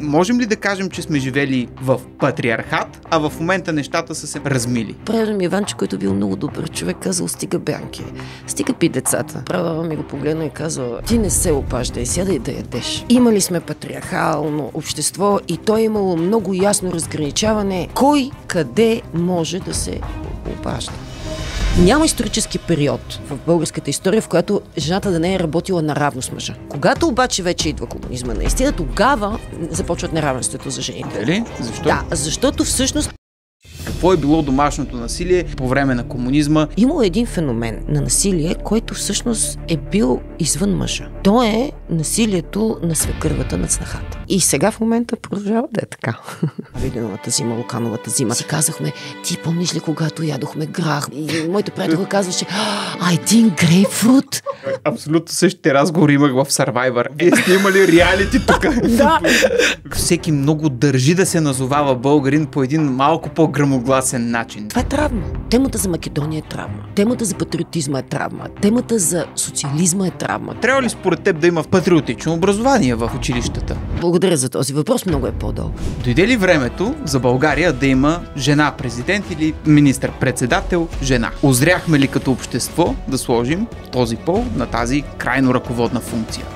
можем ли да кажем, че сме живели в патриархат, а в момента нещата са се размили? Правилно ми Иванче, който бил много добър човек, казал стига бянки, стига пи децата. Права ми го погледна и казва, ти не се опаждай, сядай да ядеш. Имали сме патриархално общество и то е имало много ясно разграничаване кой къде може да се опажда. Няма исторически период в българската история, в която жената да не е работила наравно с мъжа. Когато обаче вече идва комунизма, наистина тогава започват неравенството за жените. Дали? Защо? Да, защото всъщност Какво е било домашното насилие по време на комунизма? Имало един феномен на насилие, който всъщност е бил извън мъжа. То е насилието на свекървата над снахата. И сега в момента продължава да е така. Виденовата зима, Лукановата зима. Си казахме, ти помниш ли когато ядохме грах? И моята приятелка казваше, а един грейпфрут. Абсолютно същите разговори имах в Survivor. Вие сте имали реалити тук. Да. Всеки много държи да се назовава българин по един малко по-грамогласен начин. Това е травма. Темата за Македония е травма. Темата за патриотизма е травма. Темата за социализма е травма. Трябва ли според теб да има патриотично образование в училищата? Благодаря за този въпрос. Много е по-дълго. Дойде ли времето за България да има жена президент или министър-председател жена? Озряхме ли като общество да сложим този пол на тази крайно ръководна функция?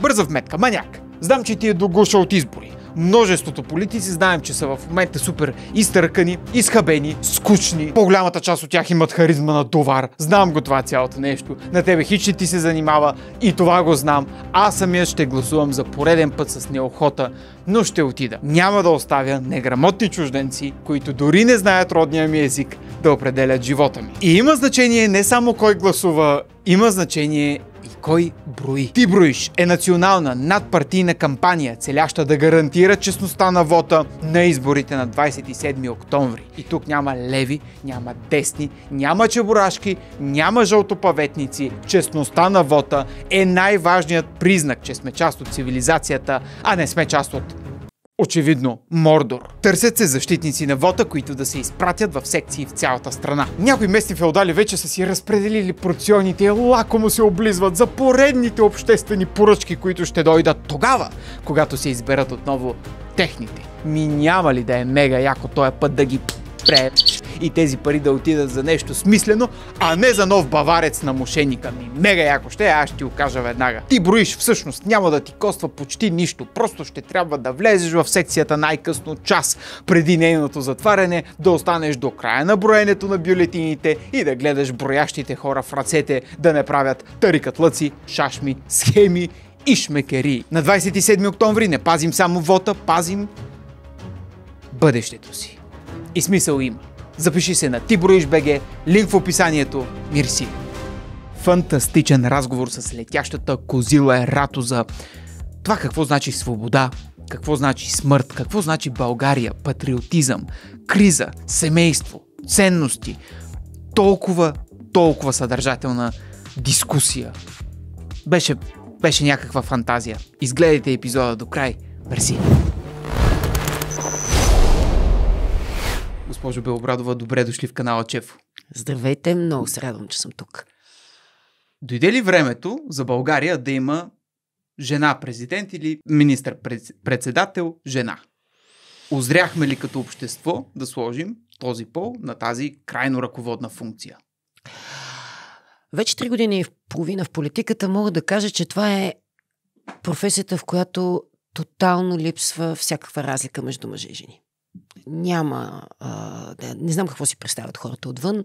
Бърза вметка, маняк. Знам, че ти е догуша от избори. Множеството политици знаем, че са в момента супер изтъркани, изхабени, скучни. По-голямата част от тях имат харизма на товар. Знам го това цялото нещо. На тебе хич ти се занимава и това го знам. Аз самия ще гласувам за пореден път с неохота, но ще отида. Няма да оставя неграмотни чужденци, които дори не знаят родния ми език, да определят живота ми. И има значение не само кой гласува, има значение и кой брои. Ти броиш е национална надпартийна кампания, целяща да гарантира честността на вота на изборите на 27 октомври. И тук няма леви, няма десни, няма чебурашки, няма жълтопаветници. Честността на вота е най-важният признак, че сме част от цивилизацията, а не сме част от Очевидно, Мордор. Търсят се защитници на вота, които да се изпратят в секции в цялата страна. Някои местни феодали вече са си разпределили порционите и лакомо се облизват за поредните обществени поръчки, които ще дойдат тогава, когато се изберат отново техните. Ми няма ли да е мега яко този път да ги пре и тези пари да отидат за нещо смислено, а не за нов баварец на мошенника ми. Мега яко ще е, аз ще го кажа веднага. Ти броиш всъщност, няма да ти коства почти нищо, просто ще трябва да влезеш в секцията най-късно час преди нейното затваряне, да останеш до края на броенето на бюлетините и да гледаш броящите хора в ръцете да не правят тарикатлъци, шашми, схеми и шмекери. На 27 октомври не пазим само вота, пазим бъдещето си. И смисъл има. Запиши се на TibroишBG, линк в описанието. Мирси! Фантастичен разговор с летящата козила Ерато за това какво значи свобода, какво значи смърт, какво значи България, патриотизъм, криза, семейство, ценности. Толкова, толкова съдържателна дискусия. Беше, беше някаква фантазия. Изгледайте епизода до край. Мерси! Госпожо Белобрадова, добре дошли в канала Чефо. Здравейте, много се радвам, че съм тук. Дойде ли времето за България да има жена президент или министър-председател жена? Озряхме ли като общество да сложим този пол на тази крайно ръководна функция? Вече три години и половина в политиката мога да кажа, че това е професията, в която тотално липсва всякаква разлика между мъже и жени. Няма. А, не знам какво си представят хората отвън,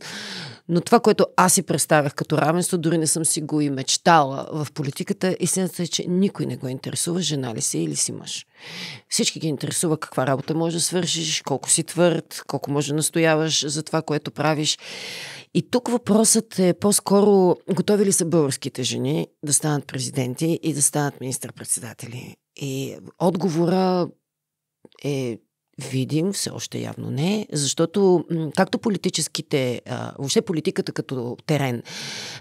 но това, което аз си представях като равенство, дори не съм си го и мечтала в политиката. Истината е, че никой не го интересува, жена ли си или си мъж. Всички ги интересува каква работа можеш да свършиш, колко си твърд, колко може да настояваш за това, което правиш. И тук въпросът е по-скоро готови ли са българските жени да станат президенти и да станат министър-председатели. И отговора е видим, все още явно не, защото както политическите, въобще политиката като терен,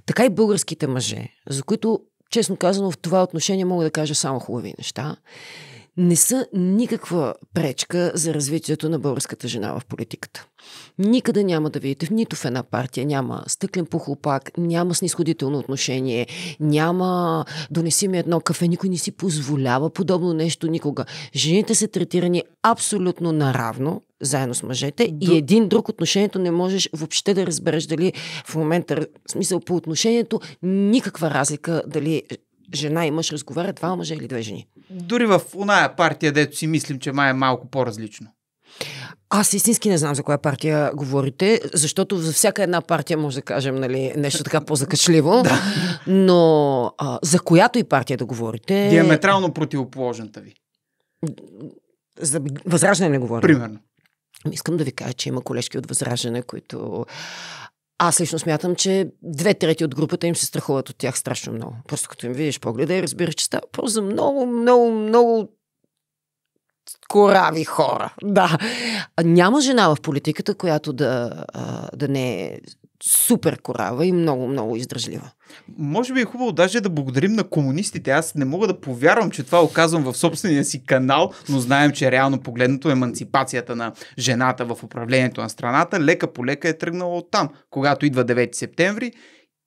така и българските мъже, за които, честно казано, в това отношение мога да кажа само хубави неща, не са никаква пречка за развитието на българската жена в политиката. Никъде няма да видите, нито в една партия няма стъклен похлопак, няма снисходително отношение, няма донеси ми едно кафе, никой не си позволява подобно нещо никога. Жените са третирани абсолютно наравно, заедно с мъжете До... и един друг отношението не можеш въобще да разбереш дали в момента, в смисъл по отношението, никаква разлика дали жена и мъж разговарят, два мъжа или две жени. Дори в оная партия, дето си мислим, че май е малко по-различно. Аз истински не знам за коя партия говорите, защото за всяка една партия може да кажем нали, нещо така по-закачливо. да. Но а, за която и партия да говорите... Диаметрално противоположната ви. За възраждане не говорим. Примерно. Искам да ви кажа, че има колежки от възраждане, които аз лично смятам, че две трети от групата им се страхуват от тях страшно много. Просто като им видиш погледа и разбираш, че става просто много, много, много корави хора. Да. Няма жена в политиката, която да, да не е супер корава и много, много издръжлива. Може би е хубаво даже да благодарим на комунистите. Аз не мога да повярвам, че това оказвам в собствения си канал, но знаем, че реално погледнато емансипацията на жената в управлението на страната лека по лека е тръгнала от там. Когато идва 9 септември,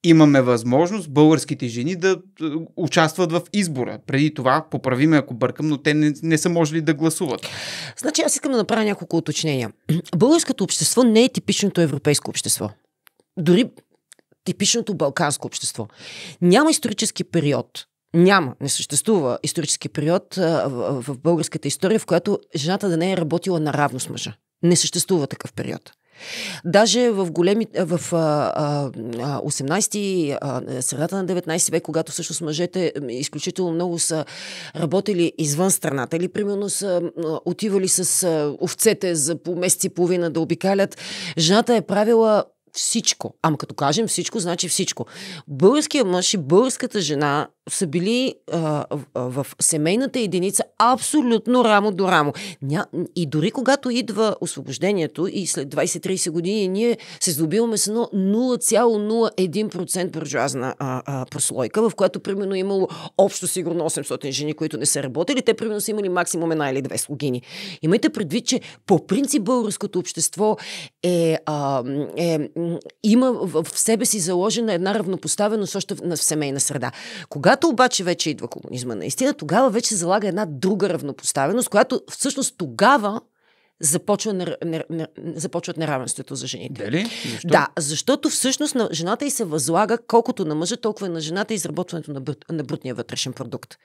имаме възможност българските жени да участват в избора. Преди това, поправиме ако бъркам, но те не, не са можели да гласуват. Значи аз искам да направя няколко уточнения. Българското общество не е типичното европейско общество дори типичното балканско общество. Няма исторически период, няма, не съществува исторически период в, българската история, в която жената да не е работила наравно с мъжа. Не съществува такъв период. Даже в големи, в а, а, 18-ти, а, средата на 19 век, когато всъщност мъжете изключително много са работили извън страната или примерно са отивали с овцете за по месец и половина да обикалят, жената е правила всичко. Ама като кажем всичко, значи всичко. Българския мъж и българската жена са били а, в, семейната единица абсолютно рамо до рамо. Ня, и дори когато идва освобождението и след 20-30 години ние се здобиваме с едно 0,01% буржуазна а, а, прослойка, в която примерно е имало общо сигурно 800 жени, които не са работили, те примерно са имали максимум една или две слугини. Имайте предвид, че по принцип българското общество е, а, е има в себе си заложена една равнопоставеност още в, в семейна среда. Когато когато обаче вече идва комунизма наистина, тогава вече се залага една друга равнопоставеност, която всъщност тогава започва, не, не, не, започват неравенството за жените. Дали? Защо? Да, защото всъщност на жената и се възлага колкото на мъжа, толкова и на жената изработването на, брут, на брутния вътрешен продукт.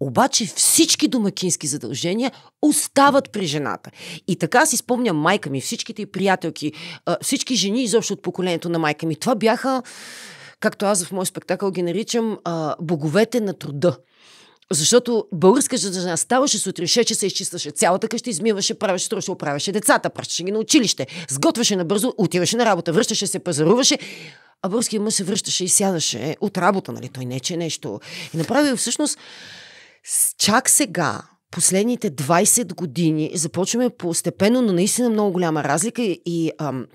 Обаче всички домакински задължения остават при жената. И така си спомням майка ми, всичките приятелки, всички жени изобщо от поколението на майка ми. Това бяха както аз в мой спектакъл ги наричам, а, боговете на труда. Защото българската жена ставаше сутрин, 6 часа изчистваше цялата къща, измиваше, правеше, струваше, оправяше децата, пращаше ги на училище, сготвяше набързо, отиваше на работа, връщаше се, пазаруваше, а българският мъж се връщаше и сядаше от работа, нали? Той не е, че нещо. И направи всъщност чак сега, последните 20 години, започваме постепенно, но наистина много голяма разлика и ам,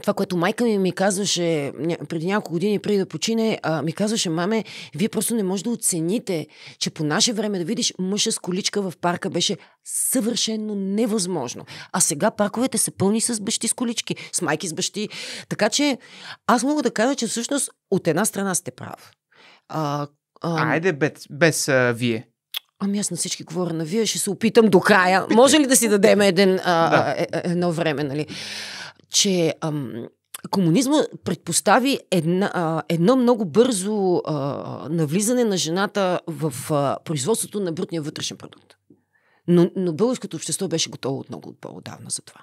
това, което майка ми ми казваше преди няколко години, преди да почине, а, ми казваше, маме, вие просто не можете да оцените, че по наше време да видиш мъжа с количка в парка беше съвършенно невъзможно. А сега парковете са пълни с бащи с колички, с майки с бащи. Така че аз мога да кажа, че всъщност от една страна сте прав. А, а... Айде без, без а, вие. Ами аз на всички говоря на вие, ще се опитам до края. Може ли да си дадем един, а, да. е, е, едно време, нали? Че ам, комунизма предпостави една, а, едно много бързо а, навлизане на жената в а, производството на брутния вътрешен продукт. Но, но българското общество беше готово от много по-отдавна за това.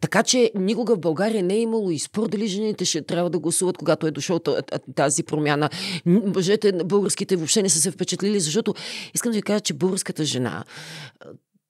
Така че никога в България не е имало и спор дали жените ще трябва да гласуват, когато е дошъл тази промяна. Мъжете, българските въобще не са се впечатлили, защото искам да ви кажа, че българската жена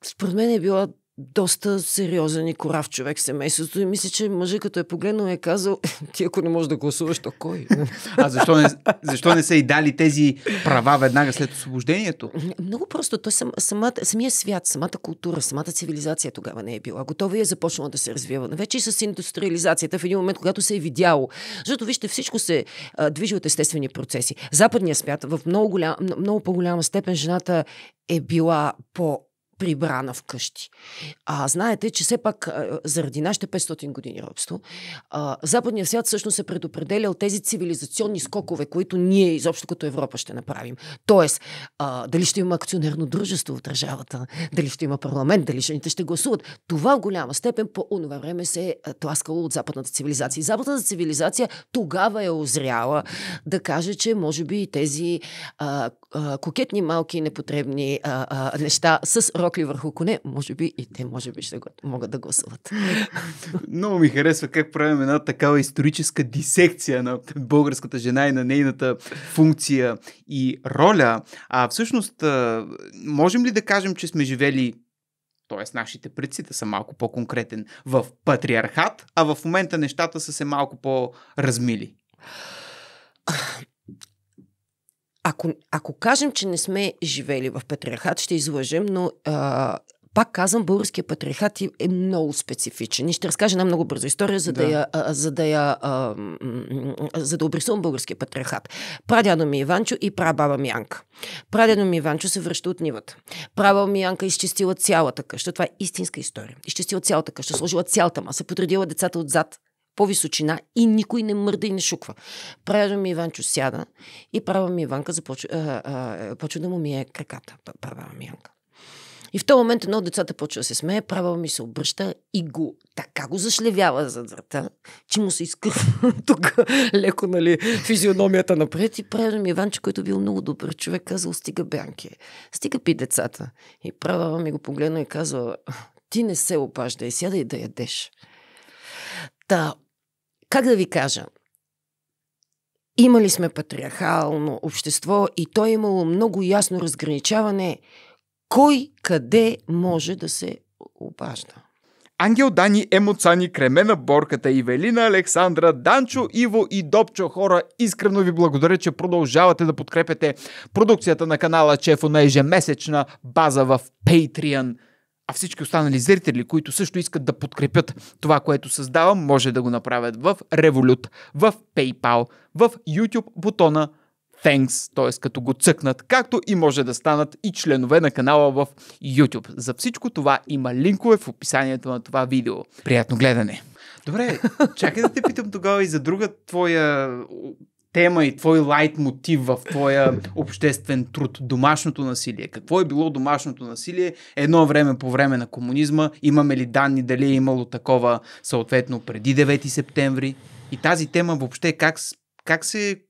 според мен е била доста сериозен и корав човек семейството и мисля, че мъжът като е погледнал е казал, ти ако не можеш да гласуваш, то кой? А защо не, защо не са и дали тези права веднага след освобождението? Много просто. Той сам, самата, самия свят, самата култура, самата цивилизация тогава не е била. Готова и е започнала да се развива. Вече и с индустриализацията в един момент, когато се е видяло. Защото вижте, всичко се а, движи от естествени процеси. Западният свят в много, голям, много по-голяма степен жената е била по прибрана вкъщи. А знаете, че все пак заради нашите 500 години робство, западният свят всъщност е предопределял тези цивилизационни скокове, които ние изобщо като Европа ще направим. Тоест, а, дали ще има акционерно дружество в държавата, дали ще има парламент, дали жените ще гласуват. Това в голяма степен по онова време се е тласкало от западната цивилизация. И западната цивилизация тогава е озряла да каже, че може би тези а, а, кокетни, малки, непотребни а, а, неща с рокли върху коне, може би и те може би ще го, могат да гласуват. Много ми харесва как правим една такава историческа дисекция на българската жена и на нейната функция и роля. А всъщност, можем ли да кажем, че сме живели т.е. нашите предци да са малко по-конкретен, в патриархат, а в момента нещата са се малко по-размили? Ако, ако кажем, че не сме живели в патриархат, ще излъжем, но а, пак казвам, българския патриархат е много специфичен. И ще разкажа една много бърза история, за да, да я, а, за да я а, за да обрисувам българския патриархат. Прадядо ми Иванчо и прабаба ми Янка. Прадядо ми Иванчо се връща от нивата. Прабаба ми Янка изчистила цялата къща. Това е истинска история. Изчистила цялата къща, сложила цялата маса, подредила децата отзад по височина и никой не мърда и не шуква. Правя ми Иванчо сяда и права ми Иванка започва, почва да му мие краката. Права ми Янка. И в този момент едно от децата почва да се смее, права ми се обръща и го така го зашлевява за врата, че му се изкърва тук леко, нали, физиономията напред и права ми Иванчо, който бил много добър човек, казал, стига бянки, стига пи децата. И права ми го погледна и казва, ти не се опаждай, сядай да ядеш. Та, как да ви кажа, имали сме патриархално общество и то е имало много ясно разграничаване кой къде може да се обажда. Ангел Дани, Емоцани, Кремена Борката, Ивелина Александра, Данчо, Иво и Добчо хора, искрено ви благодаря, че продължавате да подкрепяте продукцията на канала Чефо на ежемесечна база в Patreon. А всички останали зрители, които също искат да подкрепят това, което създавам, може да го направят в Revolut, в PayPal, в YouTube бутона Thanks, т.е. като го цъкнат, както и може да станат и членове на канала в YouTube. За всичко това има линкове в описанието на това видео. Приятно гледане! Добре, чакай да те питам тогава и за друга твоя тема и твой лайт мотив в твоя обществен труд, домашното насилие. Какво е било домашното насилие едно време по време на комунизма? Имаме ли данни дали е имало такова съответно преди 9 септември? И тази тема въобще как, как се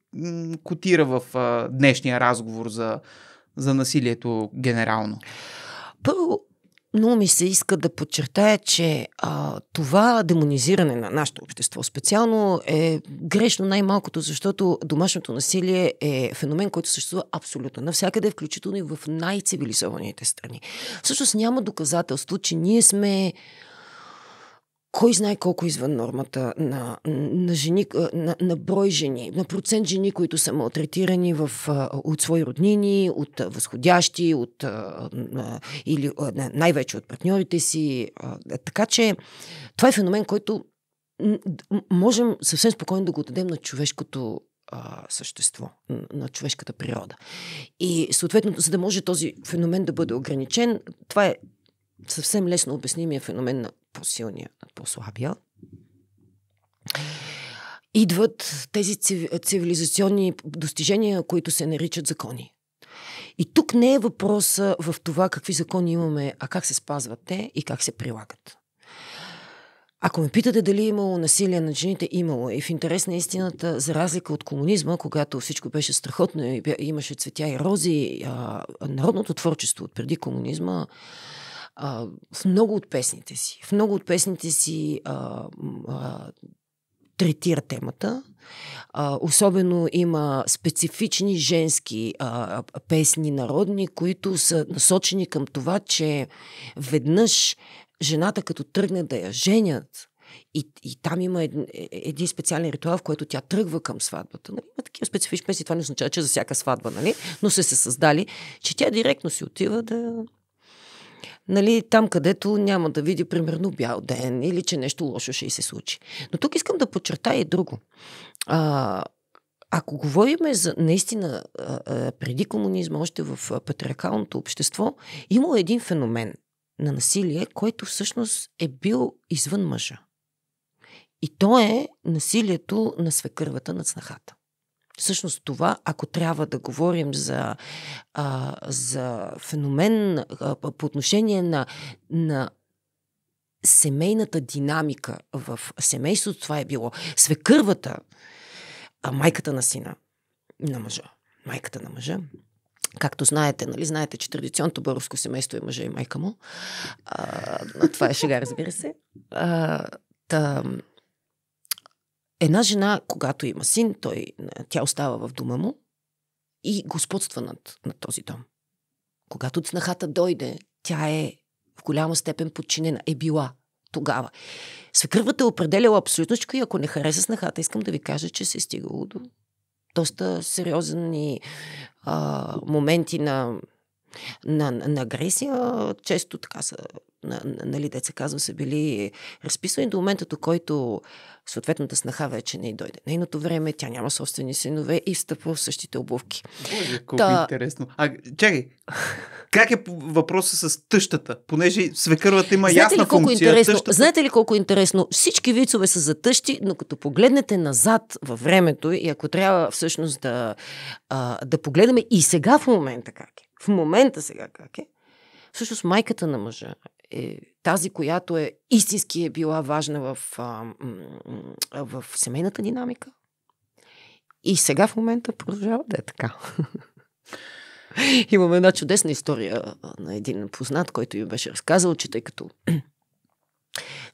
котира в а, днешния разговор за, за насилието генерално? Първо, много ми се иска да подчертая, че а, това демонизиране на нашето общество специално е грешно най-малкото, защото домашното насилие е феномен, който съществува абсолютно навсякъде, включително и в най-цивилизованите страни. Всъщност няма доказателство, че ние сме кой знае колко извън нормата на, на, жени, на, на брой жени, на процент жени, които са малтретирани в, от свои роднини, от възходящи, от, или най-вече от партньорите си. Така че това е феномен, който можем съвсем спокойно да го дадем на човешкото същество, на човешката природа. И съответно, за да може този феномен да бъде ограничен, това е съвсем лесно обяснимия феномен на по-силния над по-слабия, идват тези цивилизационни достижения, които се наричат закони. И тук не е въпроса в това какви закони имаме, а как се спазват те и как се прилагат. Ако ме питате дали е имало насилие над жените, имало. И в интерес на истината, за разлика от комунизма, когато всичко беше страхотно и имаше цветя и рози, а, народното творчество от преди комунизма а, в много от песните си. В много от песните си а, а, третира темата. А, особено има специфични женски а, песни народни, които са насочени към това, че веднъж жената като тръгне да я женят, и, и там има един, е, един специален ритуал, в който тя тръгва към сватбата. Нали? Има такива специфични песни, това не означава, че за всяка сватба, нали? но се се създали, че тя директно си отива да, нали, там където няма да види примерно бял ден или че нещо лошо ще й се случи. Но тук искам да подчертая и друго. А, ако говорим за наистина преди комунизма, още в патриархалното общество, имало един феномен на насилие, който всъщност е бил извън мъжа. И то е насилието на свекървата над снахата. Всъщност това, ако трябва да говорим за, а, за феномен а, по отношение на, на семейната динамика в семейството, това е било свекървата, а майката на сина, на мъжа, майката на мъжа, Както знаете, нали, знаете, че традиционното българско семейство е мъжа и майка му. А, това е шега, разбира се. А, та, една жена, когато има син, той, тя остава в дома му и господства над, над този дом. Когато снахата дойде, тя е в голяма степен подчинена. Е била тогава. Свекървата е определяла абсолютно и ако не хареса снахата, искам да ви кажа, че се е стигало до доста сериозни а, моменти на, на, на агресия. Често така са, нали, деца казва, са били разписани до момента, до който съответната снаха вече не дойде. Нейното време, тя няма собствени синове и встъпва в същите обувки. Боже, колко Та... интересно. А, чакай, как е въпроса с тъщата? Понеже свекървата има Знаете ясна ли колко функция. Интересно? Тъщата... Знаете ли колко е интересно? Всички вицове са за тъщи, но като погледнете назад във времето и ако трябва всъщност да, а, да погледаме и сега в момента как е, в момента сега как е, всъщност майката на мъжа е тази, която е истински е била важна в, а, в семейната динамика. И сега в момента продължава да е така. Имаме една чудесна история на един познат, който ми беше разказал, че тъй като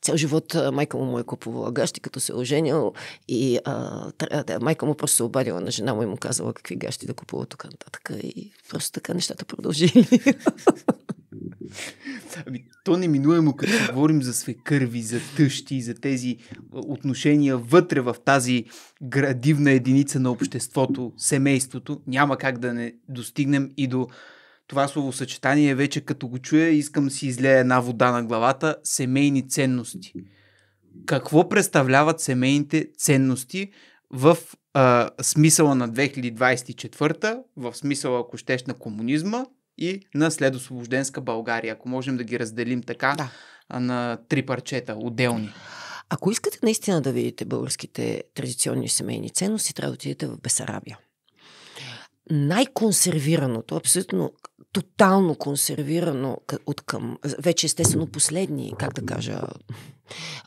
цял живот майка му му е купувала гащи, като се е оженил и а, да, майка му просто се обадила на жена му и му казала какви гащи да купува тук нататък и просто така нещата продължили. Ами, то неминуемо, като говорим за свекърви, за тъщи, за тези отношения вътре в тази градивна единица на обществото, семейството, няма как да не достигнем и до това словосъчетание вече като го чуя, искам си излея една вода на главата семейни ценности. Какво представляват семейните ценности в а, смисъла на 2024, в смисъла, ако щеш, на комунизма и на следосвобожденска България, ако можем да ги разделим така да. на три парчета, отделни. Ако искате наистина да видите българските традиционни семейни ценности, трябва да отидете в Бесарабия. Най-консервираното, абсолютно тотално консервирано от към, вече естествено последни, как да кажа,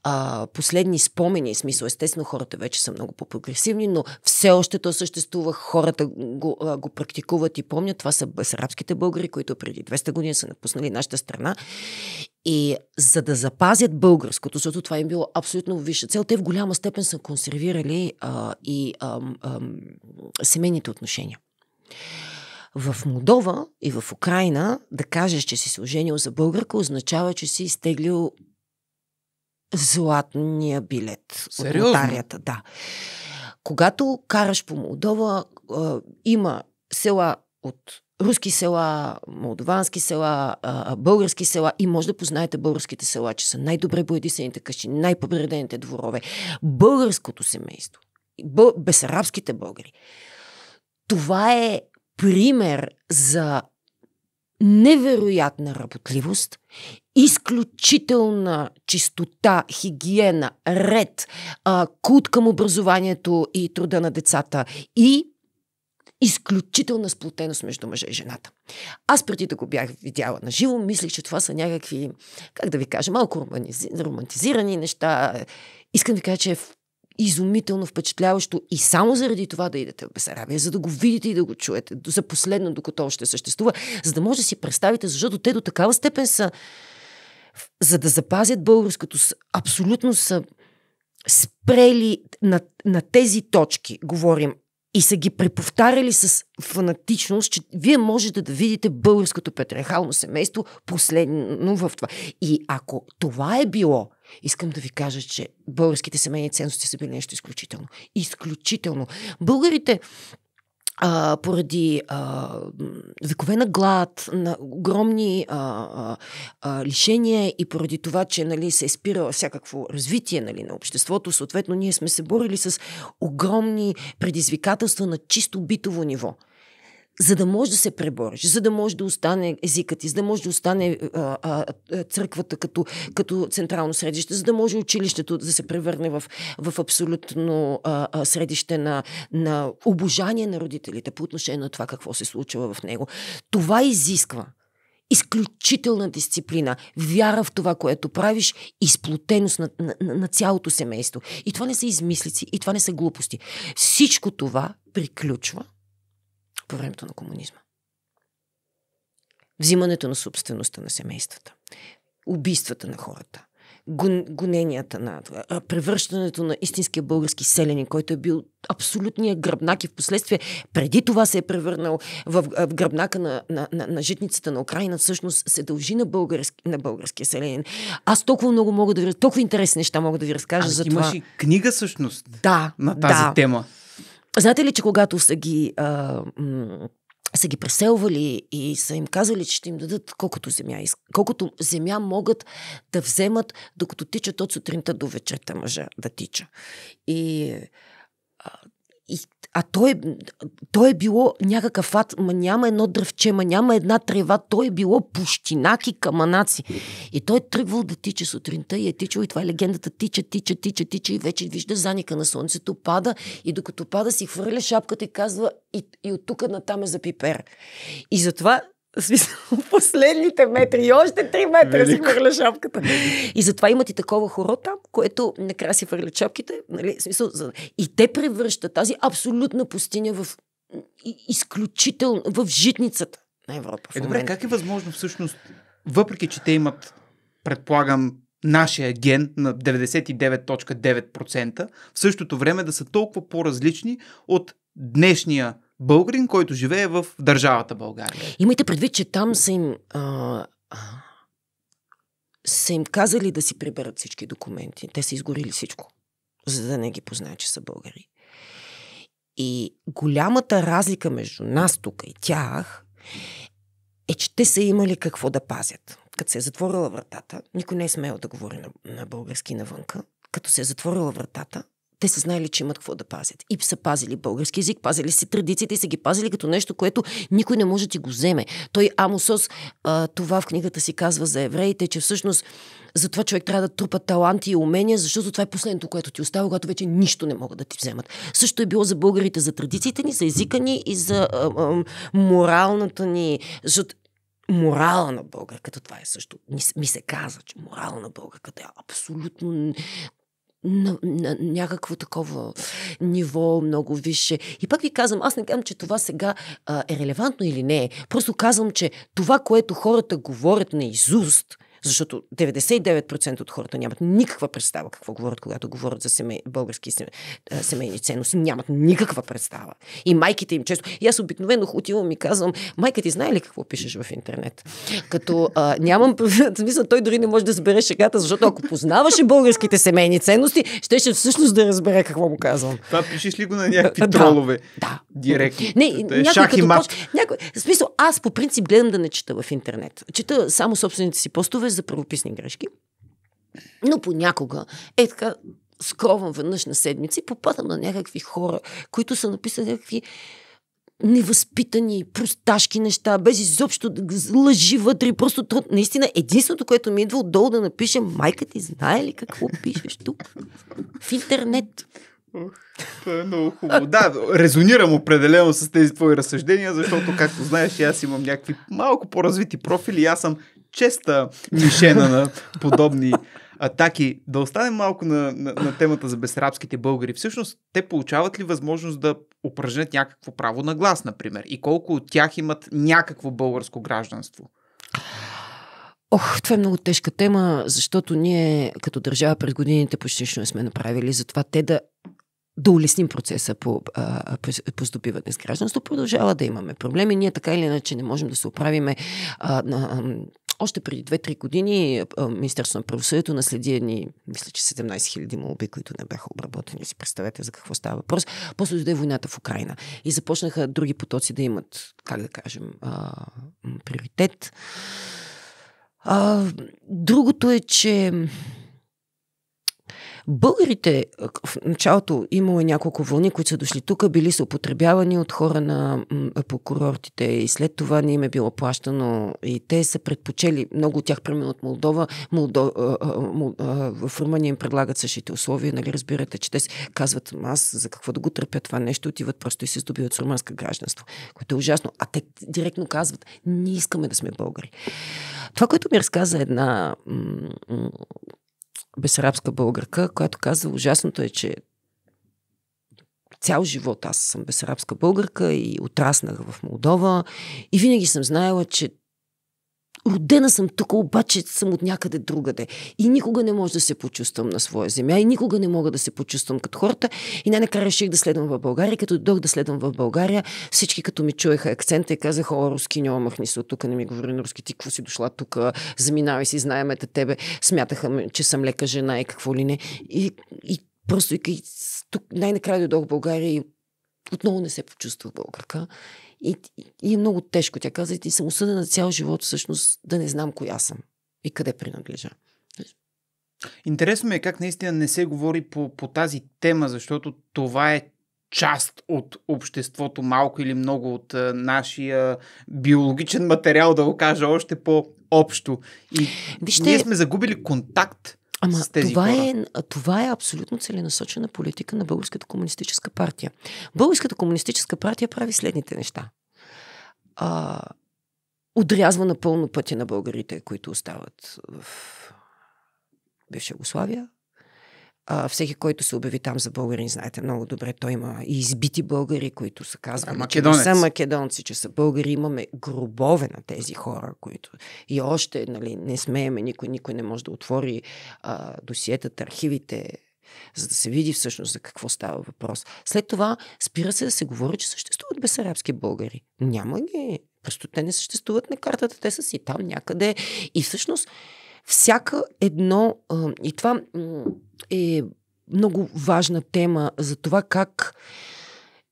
а, последни спомени, смисъл естествено хората вече са много по-прогресивни, но все още то съществува, хората го, го практикуват и помнят. Това са басарабските българи, които преди 200 години са напуснали нашата страна. И за да запазят българското, защото това им било абсолютно висша цел, те в голяма степен са консервирали а, и а, а, семейните отношения. В Молдова и в Украина да кажеш, че си се оженил за българка, означава, че си изтеглил златния билет Сериозно? от нотарията. Да. Когато караш по Молдова, има села от руски села, молдовански села, български села и може да познаете българските села, че са най-добре боядисаните къщи, най-побредените дворове. Българското семейство, бесарабските българи. Това е пример за невероятна работливост, изключителна чистота, хигиена, ред, култ към образованието и труда на децата и изключителна сплотеност между мъжа и жената. Аз преди да го бях видяла на живо, мислих, че това са някакви, как да ви кажа, малко романтизирани неща. Искам да кажа, че е изумително впечатляващо и само заради това да идете в Бесарабия, за да го видите и да го чуете, за последно, докато още съществува, за да може да си представите, защото те до такава степен са, за да запазят българското, абсолютно са спрели на, на тези точки, говорим, и са ги преповтаряли с фанатичност, че вие можете да видите българското патриархално семейство последно в това. И ако това е било Искам да ви кажа, че българските семейни ценности са били нещо изключително. Изключително. Българите а, поради а, векове на глад, на огромни а, а, лишения и поради това, че нали, се е спирало всякакво развитие нали, на обществото, съответно ние сме се борили с огромни предизвикателства на чисто битово ниво за да може да се пребориш, за да може да остане езикът ти, за да може да остане а, а, църквата като, като централно средище, за да може училището да се превърне в, в абсолютно а, а, средище на, на обожание на родителите по отношение на това какво се случва в него. Това изисква изключителна дисциплина, вяра в това, което правиш, изплотеност на, на, на цялото семейство. И това не са измислици, и това не са глупости. Всичко това приключва по времето на комунизма. Взимането на собствеността на семействата, убийствата на хората, гоненията на превръщането на истинския български селянин, който е бил абсолютния гръбнак и в последствие преди това се е превърнал в, в гръбнака на, на, на, на житницата на Украина, всъщност се дължи на, български, на българския селянин. Аз толкова много мога да ви толкова интересни неща мога да ви разкажа а, за имаш това. и книга всъщност да, на тази да. тема. Знаете ли, че когато са ги, а, м- са ги преселвали и са им казали, че ще им дадат колкото земя, колкото земя могат да вземат, докато тичат от сутринта до вечерта мъжа да тича. И, и а то е, е било някакъв ад, ма няма едно дръвче, ма няма една трева, то е било пущинаки каманаци. И той е тръгвал да тича сутринта и е тичал и това е легендата. Тича, тича, тича, тича и вече вижда заника на слънцето, пада и докато пада си хвърля шапката и казва и, и от тук натам е за пипер. И затова смисъл, последните метри и още три метра Велико. си хвърля шапката. И затова имат и такова хоро там, което накрая си хвърля шапките. Нали? Смисъл. И те превръщат тази абсолютна пустиня в изключително, в житницата на Европа. Е, добре, как е възможно всъщност, въпреки че те имат, предполагам, нашия ген на 99.9%, в същото време да са толкова по-различни от днешния българин, който живее в държавата България. Имайте предвид, че там са им, а, са им казали да си приберат всички документи. Те са изгорили всичко, за да не ги познаят, че са българи. И голямата разлика между нас тук и тях е, че те са имали какво да пазят. Като се е затворила вратата, никой не е смел да говори на, на български навънка. Като се е затворила вратата, те са знаели, че имат какво да пазят. И са пазили български язик, пазили си традициите и са ги пазили като нещо, което никой не може да ти го вземе. Той Амосос а, това в книгата си казва за евреите, че всъщност затова човек трябва да трупа таланти и умения, защото това е последното, което ти остава, когато вече нищо не могат да ти вземат. Също е било за българите, за традициите ни, за езика ни и за а, а, моралната ни. Защото морала на българката, това е също. Ми се казва, че морала на българката е абсолютно на, на някакво такова ниво много висше. И пак ви казвам, аз не казвам, че това сега а, е релевантно или не. Просто казвам, че това, което хората говорят на изуст, защото 99% от хората нямат никаква представа какво говорят, когато говорят за семей, български семейни ценности. Нямат никаква представа. И майките им често. И аз обикновено отивам и казвам, майка ти знае ли какво пишеш в интернет? Като а, нямам, смисъл, той дори не може да разбере шегата, защото ако познаваше българските семейни ценности, щеше всъщност да разбере какво му казвам. Това пишеш ли го на някакви тролове? Да. Директно. Не, някой, шах и мат. Някой, в смисъл, аз по принцип гледам да не чета в интернет. Чета само собствените си постове, за правописни грешки. Но понякога е така скровам веднъж на седмици и попадам на някакви хора, които са написали някакви невъзпитани, просташки неща, без изобщо лъжи вътре. Просто. Наистина, единственото, което ми идва отдолу да напише, майка ти знае ли какво пишеш тук? В интернет. Това е много хубаво. Да, резонирам определено с тези твои разсъждения, защото, както знаеш, аз имам някакви малко по-развити профили. Аз съм честа мишена на подобни атаки. Да останем малко на, на, на темата за безрабските българи. Всъщност, те получават ли възможност да упражнят някакво право на глас, например? И колко от тях имат някакво българско гражданство? Ох, това е много тежка тема, защото ние като държава през годините почти не сме направили за това те да да улесним процеса по, а, по здобиване с гражданство, продължава да имаме проблеми. Ние така или иначе не можем да се оправиме а, на, още преди 2-3 години Министерството на правосъдието наследи едни, мисля, че 17 хиляди молби, които не бяха обработени. Си представете за какво става въпрос. После дойде войната в Украина и започнаха други потоци да имат, как да кажем, а, приоритет. А, другото е, че Българите в началото имало няколко вълни, които са дошли тук, били са употребявани от хора на, по курортите и след това не им е било плащано и те са предпочели, много от тях, примерно от Молдова, Молдо, в Румъния им предлагат същите условия, нали разбирате, че те казват, аз за какво да го търпя това нещо, отиват просто и се здобиват с румънска гражданство, което е ужасно. А те директно казват, ние искаме да сме българи. Това, което ми разказа една безарабска българка, която каза, ужасното е, че цял живот аз съм безарабска българка и отраснах в Молдова. И винаги съм знаела, че Родена съм тук, обаче съм от някъде другаде. И никога не може да се почувствам на своя земя. И никога не мога да се почувствам като хората. И най-накрая реших да следвам в България. Като дойдох да следвам в България, всички като ми чуеха акцента и казаха, о, руски, няма махни се от тук, не ми говори на руски, ти какво си дошла тук, заминавай си, знаеме те тебе. Смятаха, че съм лека жена и какво ли не. И, и просто и, тук най-накрая дойдох в България и отново не се почувствах българка. И, и е много тежко. Тя каза, и съм осъдена цял живот всъщност да не знам коя съм и къде принадлежа. Интересно ми е как наистина не се говори по, по тази тема, защото това е част от обществото, малко или много от а, нашия биологичен материал, да го кажа още по-общо. И Вижте, ние сме загубили контакт Ама с тези това, хора. Е, това е абсолютно целенасочена политика на Българската комунистическа партия. Българската комунистическа партия прави следните неща. А, отрязва напълно пътя на българите, които остават в бивша Югославия, а, всеки, който се обяви там за българин, знаете много добре, той има и избити българи, които са казвали, че не са македонци, че са българи. Имаме гробове на тези хора, които и още нали, не смееме, никой, никой не може да отвори а, досиетата, архивите, за да се види всъщност за какво става въпрос. След това спира се да се говори, че съществуват безарабски българи. Няма ги. Просто те не съществуват на картата, те са си там някъде. И всъщност всяка едно, и това е много важна тема за това как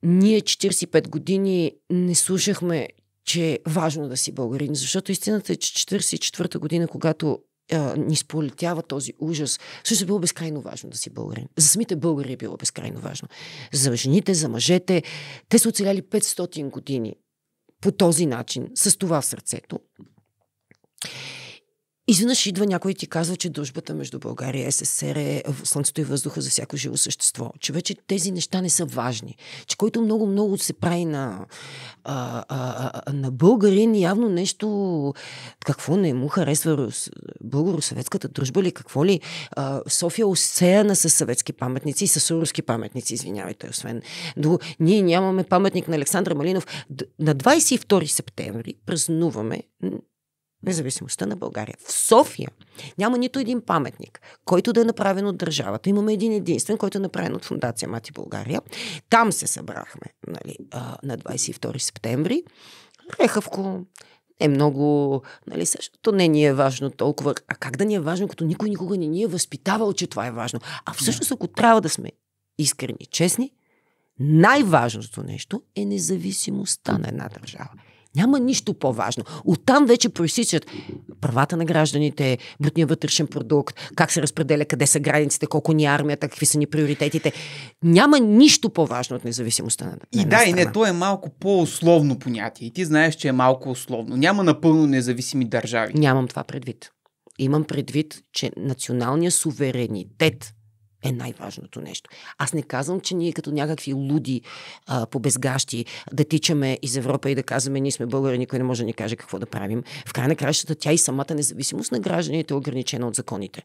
ние 45 години не слушахме, че е важно да си българин, защото истината е, че 44-та година, когато ни сполетява този ужас, също е било безкрайно важно да си българин. За самите българи е било безкрайно важно. За жените, за мъжете, те са оцеляли 500 години по този начин, с това в сърцето. Изведнъж идва някой и ти казва, че дружбата между България и СССР е слънцето и въздуха за всяко живо същество. Че вече тези неща не са важни. Че който много-много се прави на, а, а, а, на българин, явно нещо, какво не му харесва българо-съветската дружба ли, какво ли. А, София осеяна с съветски паметници и с руски паметници, извинявайте, освен. До, ние нямаме паметник на Александър Малинов. На 22 септември празнуваме независимостта на България. В София няма нито един паметник, който да е направен от държавата. Имаме един единствен, който е направен от Фундация Мати България. Там се събрахме нали, на 22 септември. Рехавко, е много, нали, същото не ни е важно толкова. А как да ни е важно, като никой никога не ни е възпитавал, че това е важно. А всъщност, ако трябва да сме искрени, честни, най-важното нещо е независимостта на една държава. Няма нищо по-важно. Оттам вече проистичат правата на гражданите, брутния вътрешен продукт, как се разпределя, къде са границите, колко ни е армията, какви са ни приоритетите. Няма нищо по-важно от независимостта на И да, и не, то е малко по-условно понятие. И ти знаеш, че е малко условно. Няма напълно независими държави. Нямам това предвид. Имам предвид, че националният суверенитет е най-важното нещо. Аз не казвам, че ние като някакви луди а, безгащи да тичаме из Европа и да казваме, ние сме българи, никой не може да ни каже какво да правим. В край на кращата тя и самата независимост на гражданите е ограничена от законите.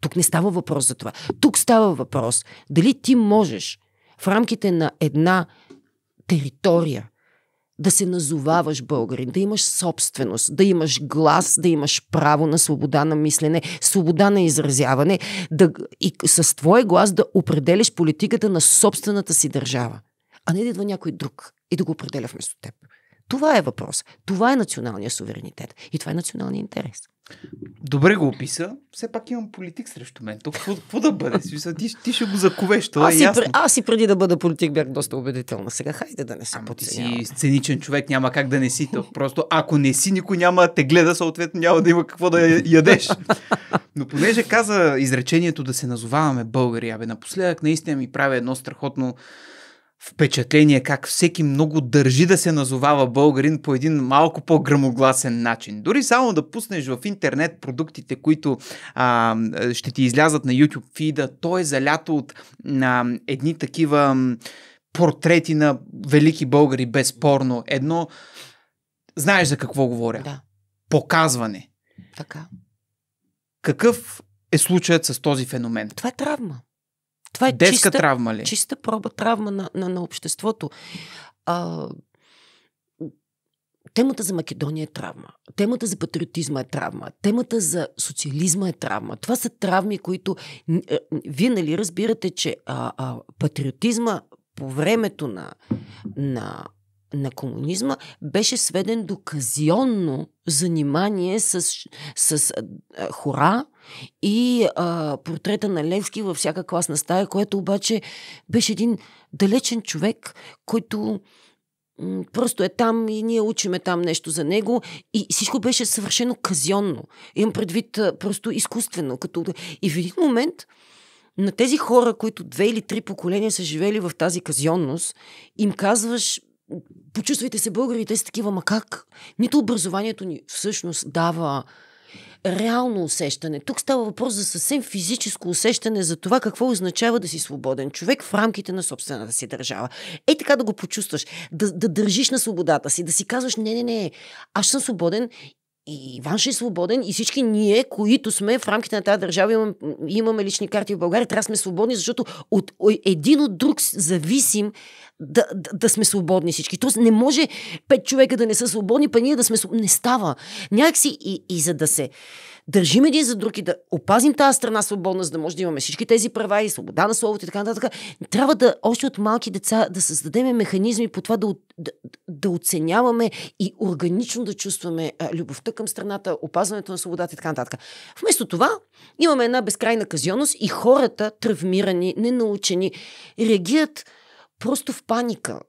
Тук не става въпрос за това. Тук става въпрос дали ти можеш в рамките на една територия да се назоваваш българин, да имаш собственост, да имаш глас, да имаш право на свобода на мислене, свобода на изразяване да, и с твой глас да определиш политиката на собствената си държава, а не да идва някой друг и да го определя вместо теб. Това е въпрос. Това е националния суверенитет. И това е националния интерес. Добре го описа. Все пак имам политик срещу мен. То какво, да бъде? Смисъл, ти, ти ще го заковеш, това аз, е ясно. пр- аз и преди да бъда политик бях доста убедителна. Сега хайде да не се Ама ти си сценичен човек, няма как да не си. То. Просто ако не си, никой няма да те гледа, съответно няма да има какво да ядеш. Но понеже каза изречението да се назоваваме българи, абе напоследък наистина ми прави едно страхотно впечатление как всеки много държи да се назовава българин по един малко по-грамогласен начин. Дори само да пуснеш в интернет продуктите, които а, ще ти излязат на YouTube фида, то е залято от а, едни такива портрети на велики българи, безспорно. Едно, знаеш за какво говоря? Да, Показване. така. Какъв е случаят с този феномен? Това е травма. Това е Детска чиста, травма ли? чиста проба травма на, на, на обществото. А, темата за Македония е травма. Темата за патриотизма е травма. Темата за социализма е травма. Това са травми, които... а, Вие нали разбирате, че а, а, патриотизма по времето на, на, на комунизма беше сведен до казионно занимание с, с а, хора и а, портрета на Левски във всяка класна стая, което обаче беше един далечен човек, който просто е там и ние учиме там нещо за него и всичко беше съвършено казионно. Имам предвид просто изкуствено. Като... И в един момент на тези хора, които две или три поколения са живели в тази казионност, им казваш почувствайте се българи, те са такива, ма как? Нито образованието ни всъщност дава реално усещане. Тук става въпрос за съвсем физическо усещане за това какво означава да си свободен човек в рамките на собствената си държава. Е така да го почувстваш, да, да държиш на свободата си, да си казваш, не, не, не, аз съм свободен и Иван ще е свободен и всички ние, които сме в рамките на тази държава, имам, имаме лични карти в България, трябва да сме свободни, защото от, един от друг зависим да, да, да сме свободни всички. Тоест не може пет човека да не са свободни, па ние да сме свободни. Не става. Някакси и, и за да се държим един за друг и да опазим тази страна свободна, за да може да имаме всички тези права и свобода на словото и така нататък, трябва да още от малки деца да създадем механизми по това да, да, да оценяваме и органично да чувстваме любовта към страната, опазването на свободата и така нататък. Вместо това имаме една безкрайна казионност и хората, травмирани, ненаучени, реагират просто в паника.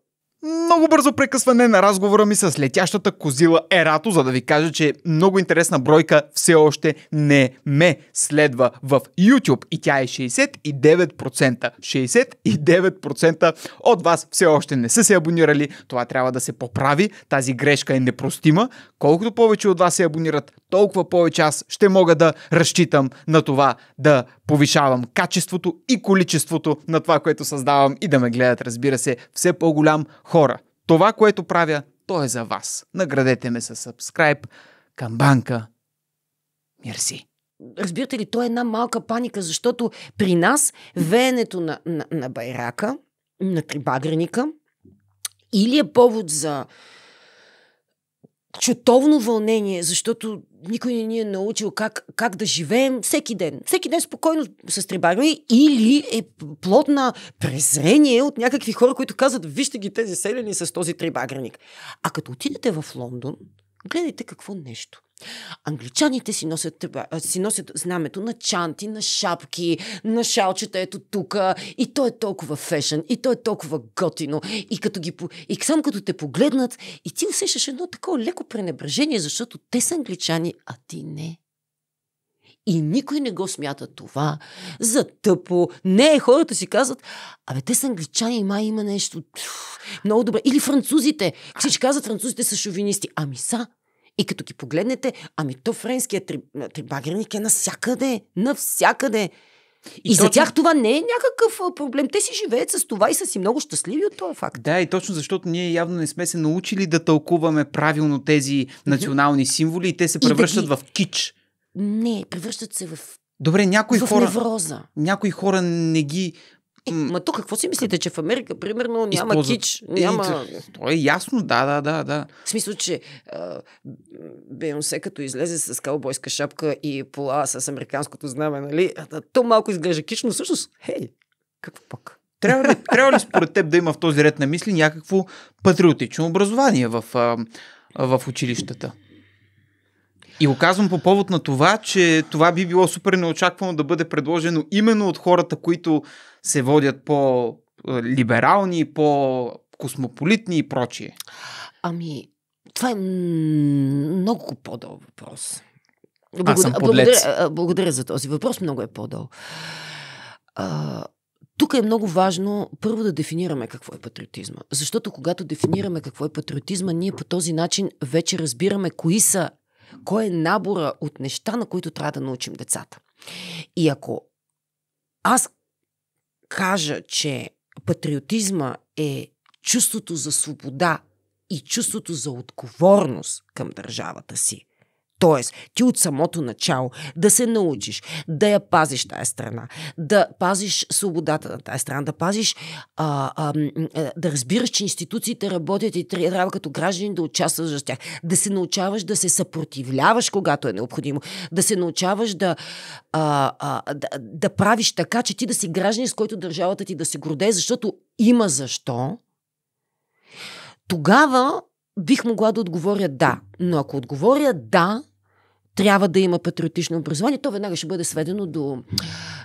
Много бързо прекъсване на разговора ми с летящата козила Ерато, за да ви кажа, че много интересна бройка все още не ме следва в YouTube и тя е 69%. 69% от вас все още не са се абонирали. Това трябва да се поправи. Тази грешка е непростима. Колкото повече от вас се абонират, толкова повече аз ще мога да разчитам на това да повишавам качеството и количеството на това, което създавам и да ме гледат, разбира се, все по-голям хора. Това, което правя, то е за вас. Наградете ме с subscribe, камбанка. Мерси. разбирате ли, то е една малка паника, защото при нас веенето на, на, на байрака, на трибагреника, или е повод за чутовно вълнение, защото никой не ни е научил как, как да живеем всеки ден. Всеки ден спокойно с трибагрени, или е плод на презрение от някакви хора, които казват, вижте ги тези селени с този трибагреник. А като отидете в Лондон, гледайте какво нещо. Англичаните си носят, си носят знамето на чанти, на шапки, на шалчета, ето тук. И то е толкова фешен, и то е толкова готино. И, като ги, и само като те погледнат, и ти усещаш едно такова леко пренебрежение, защото те са англичани, а ти не. И никой не го смята това за тъпо. Не, хората си казват, абе, те са англичани, май има нещо много добре. Или французите. Всички казват, французите са шовинисти. Ами са. И като ги погледнете, ами то френският три, трибагерник е навсякъде. Навсякъде. И, и за точно- тях това не е някакъв проблем. Те си живеят с това и са си много щастливи от този факт. Да, и точно защото ние явно не сме се научили да тълкуваме правилно тези национални символи и те се да превръщат ги- в кич. Не, превръщат се в, Добре, някои в хора, невроза. някои хора не ги Е, ма то какво си мислите, че в Америка, примерно, няма използват. кич, Е, няма... то- То е ясно, да, да, да, да. В смисъл, че а, Бейонсе като излезе с каубойска шапка и пола с американското знаме, нали, то малко изглежда кично, всъщност, хей, какво пък? Трябва ли, трябва ли според теб да има в този ред на мисли някакво патриотично образование в, а, в училищата? И го казвам по повод на това, че това би било супер неочаквано да бъде предложено именно от хората, които се водят по-либерални, по-космополитни и прочие. Ами, това е много по-дълъг въпрос. Аз съм благодаря, благодаря за този въпрос, много е по-дълъг. Тук е много важно първо да дефинираме какво е патриотизма. Защото когато дефинираме какво е патриотизма, ние по този начин вече разбираме кои са, кой е набора от неща, на които трябва да научим децата. И ако аз кажа, че патриотизма е чувството за свобода и чувството за отговорност към държавата си, Тоест, ти от самото начало да се научиш да я пазиш тая страна, да пазиш свободата на тая страна, да пазиш, а, а, да разбираш, че институциите работят и трябва като граждани да участваш в тях, да се научаваш да се съпротивляваш, когато е необходимо, да се научаваш да, а, а, да, да правиш така, че ти да си гражданин, с който държавата ти да се гордее, защото има защо. Тогава бих могла да отговоря да. Но ако отговоря да, трябва да има патриотично образование, то веднага ще бъде сведено до...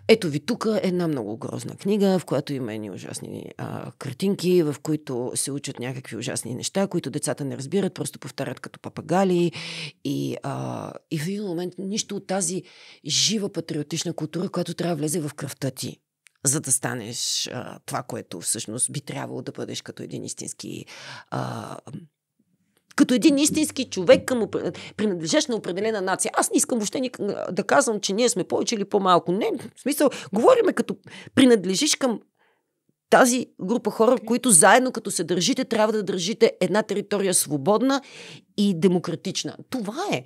Ето ви тук една много грозна книга, в която има едни ужасни а, картинки, в които се учат някакви ужасни неща, които децата не разбират, просто повтарят като папагали. И, а, и в един момент нищо от тази жива патриотична култура, която трябва да влезе в кръвта ти за да станеш а, това, което всъщност би трябвало да бъдеш като един истински а, като един истински човек, към, принадлежащ на определена нация. Аз не искам въобще да казвам, че ние сме повече или по-малко. Не, в смисъл, говориме като принадлежиш към тази група хора, които заедно като се държите, трябва да държите една територия свободна и демократична. Това е.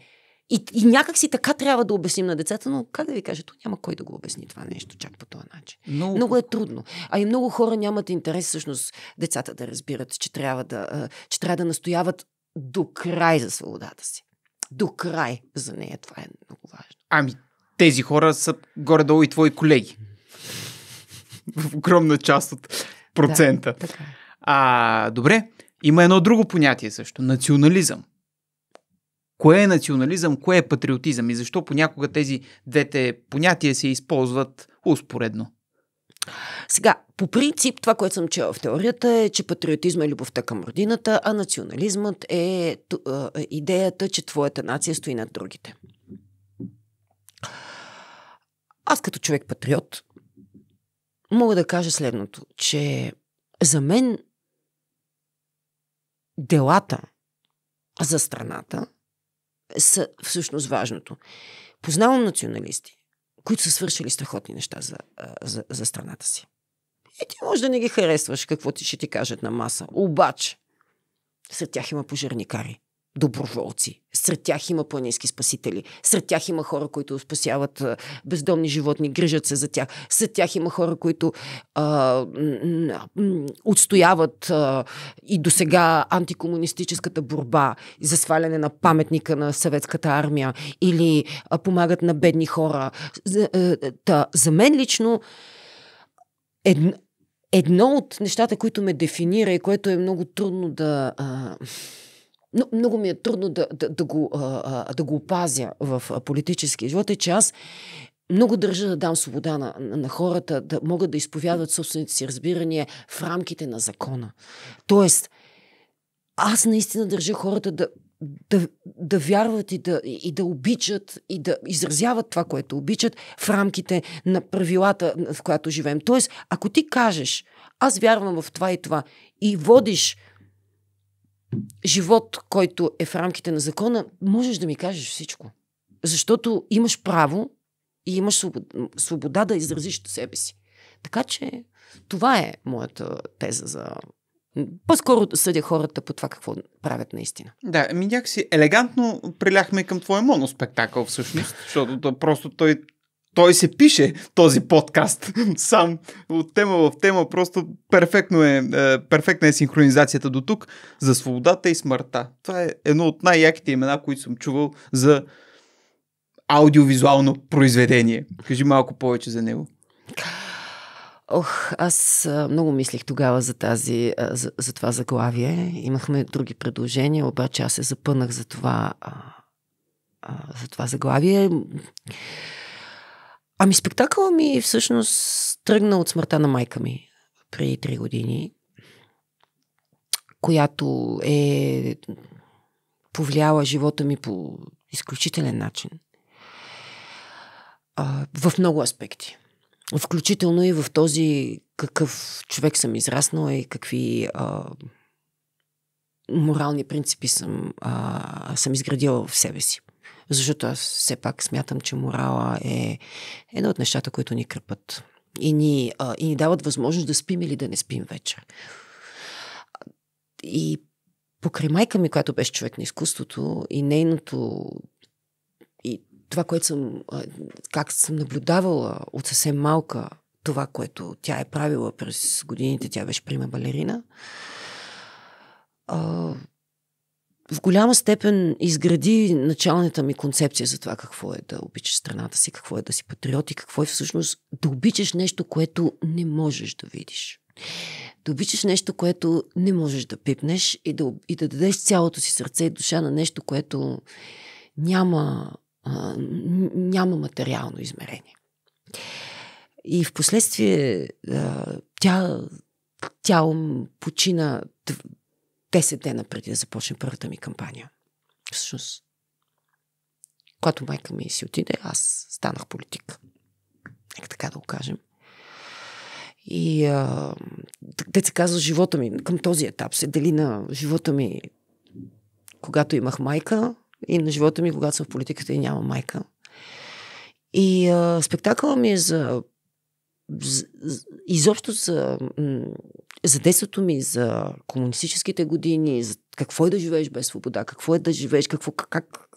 И, и някак си така трябва да обясним на децата, но как да ви кажа, то няма кой да го обясни това нещо чак по този начин. Но... Много е трудно. А и много хора нямат интерес всъщност децата да разбират, че трябва да, че трябва да настояват до край за свободата си. До край за нея. Това е много важно. Ами, тези хора са горе-долу и твои колеги. В огромна част от процента. Да, така. Е. А, добре, има едно друго понятие също. Национализъм. Кое е национализъм, кое е патриотизъм и защо понякога тези двете понятия се използват успоредно? Сега, по принцип, това, което съм чела в теорията е, че патриотизма е любовта към родината, а национализмът е идеята, че твоята нация стои над другите. Аз като човек патриот мога да кажа следното, че за мен делата за страната са всъщност важното. Познавам националисти, които са свършили страхотни неща за, за, за страната си. И ти може да не ги харесваш, какво ти ще ти кажат на маса. Обаче, сред тях има пожарникари, доброволци, сред тях има планински спасители, сред тях има хора, които спасяват бездомни животни, грижат се за тях, сред тях има хора, които а, отстояват а, и до сега антикомунистическата борба за сваляне на паметника на съветската армия или а, помагат на бедни хора. За, а, та, за мен лично едно, едно от нещата, които ме дефинира и което е много трудно да... А, но, много ми е трудно да, да, да, го, а, да го опазя в политическия живот, е, че аз много държа да дам свобода на, на, хората да могат да изповядат собствените си разбирания в рамките на закона. Тоест, аз наистина държа хората да, да, да вярват и да, и да обичат и да изразяват това, което обичат в рамките на правилата, в която живеем. Тоест, ако ти кажеш, аз вярвам в това и това и водиш живот, който е в рамките на закона, можеш да ми кажеш всичко. Защото имаш право и имаш свобода, да изразиш себе си. Така че това е моята теза за по-скоро съдя хората по това какво правят наистина. Да, ми някакси елегантно приляхме към твоя моноспектакъл всъщност, защото просто той, той се пише този подкаст сам от тема в тема, просто перфектно е, е, перфектна е синхронизацията до тук за свободата и смъртта. Това е едно от най-яките имена, които съм чувал за аудиовизуално произведение. Кажи малко повече за него. Ох, аз много мислих тогава за, тази, за, за това заглавие. Имахме други предложения, обаче аз се запънах за това за това заглавие. Ами спектакъла ми всъщност тръгна от смъртта на майка ми преди три години, която е повлияла живота ми по изключителен начин. А, в много аспекти. Включително и в този какъв човек съм израснал и какви а, морални принципи съм, а, съм изградила в себе си. Защото аз все пак смятам, че морала е едно от нещата, които ни крепат. И ни, а, и ни дават възможност да спим или да не спим вечер. И покрай майка ми, която беше човек на изкуството и нейното и това, което съм, как съм наблюдавала от съвсем малка, това, което тя е правила през годините, тя беше прима балерина, в голяма степен изгради началната ми концепция за това какво е да обичаш страната си, какво е да си патриот и какво е всъщност да обичаш нещо, което не можеш да видиш. Да обичаш нещо, което не можеш да пипнеш и да, и да дадеш цялото си сърце и душа на нещо, което няма, а, няма материално измерение. И в последствие тя, тя почина 10 дена преди да започне първата ми кампания. Всъщност, когато майка ми си отиде, аз станах политик. Нека така да го кажем. И а, те се казва, живота ми към този етап се дели на живота ми, когато имах майка и на живота ми, когато съм в политиката и няма майка. И а, ми е за изобщо за, за детството ми, за комунистическите години, за какво е да живееш без свобода, какво е да живееш, какво, как,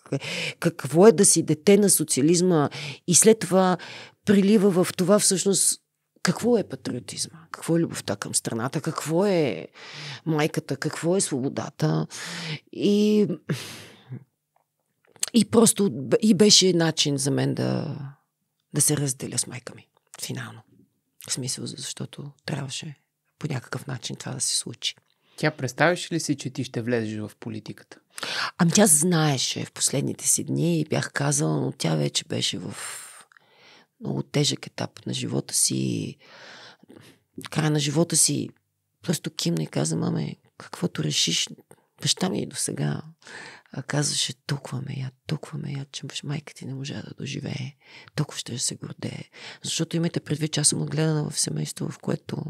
какво е да си дете на социализма и след това прилива в това всъщност какво е патриотизма, какво е любовта към страната, какво е майката, какво е свободата. И, и просто и беше начин за мен да, да се разделя с майка ми. Финално. В смисъл, защото трябваше по някакъв начин това да се случи. Тя представяше ли си, че ти ще влезеш в политиката? Ами тя знаеше в последните си дни и бях казала, но тя вече беше в много тежък етап на живота си. Края на живота си просто кимна и каза, маме, каквото решиш, баща ми и до сега казваше, толкова ме я, толкова ме я, че майка ти не можа да доживее. Толкова ще се гордее. Защото имайте предвид, че аз съм отгледана в семейство, в което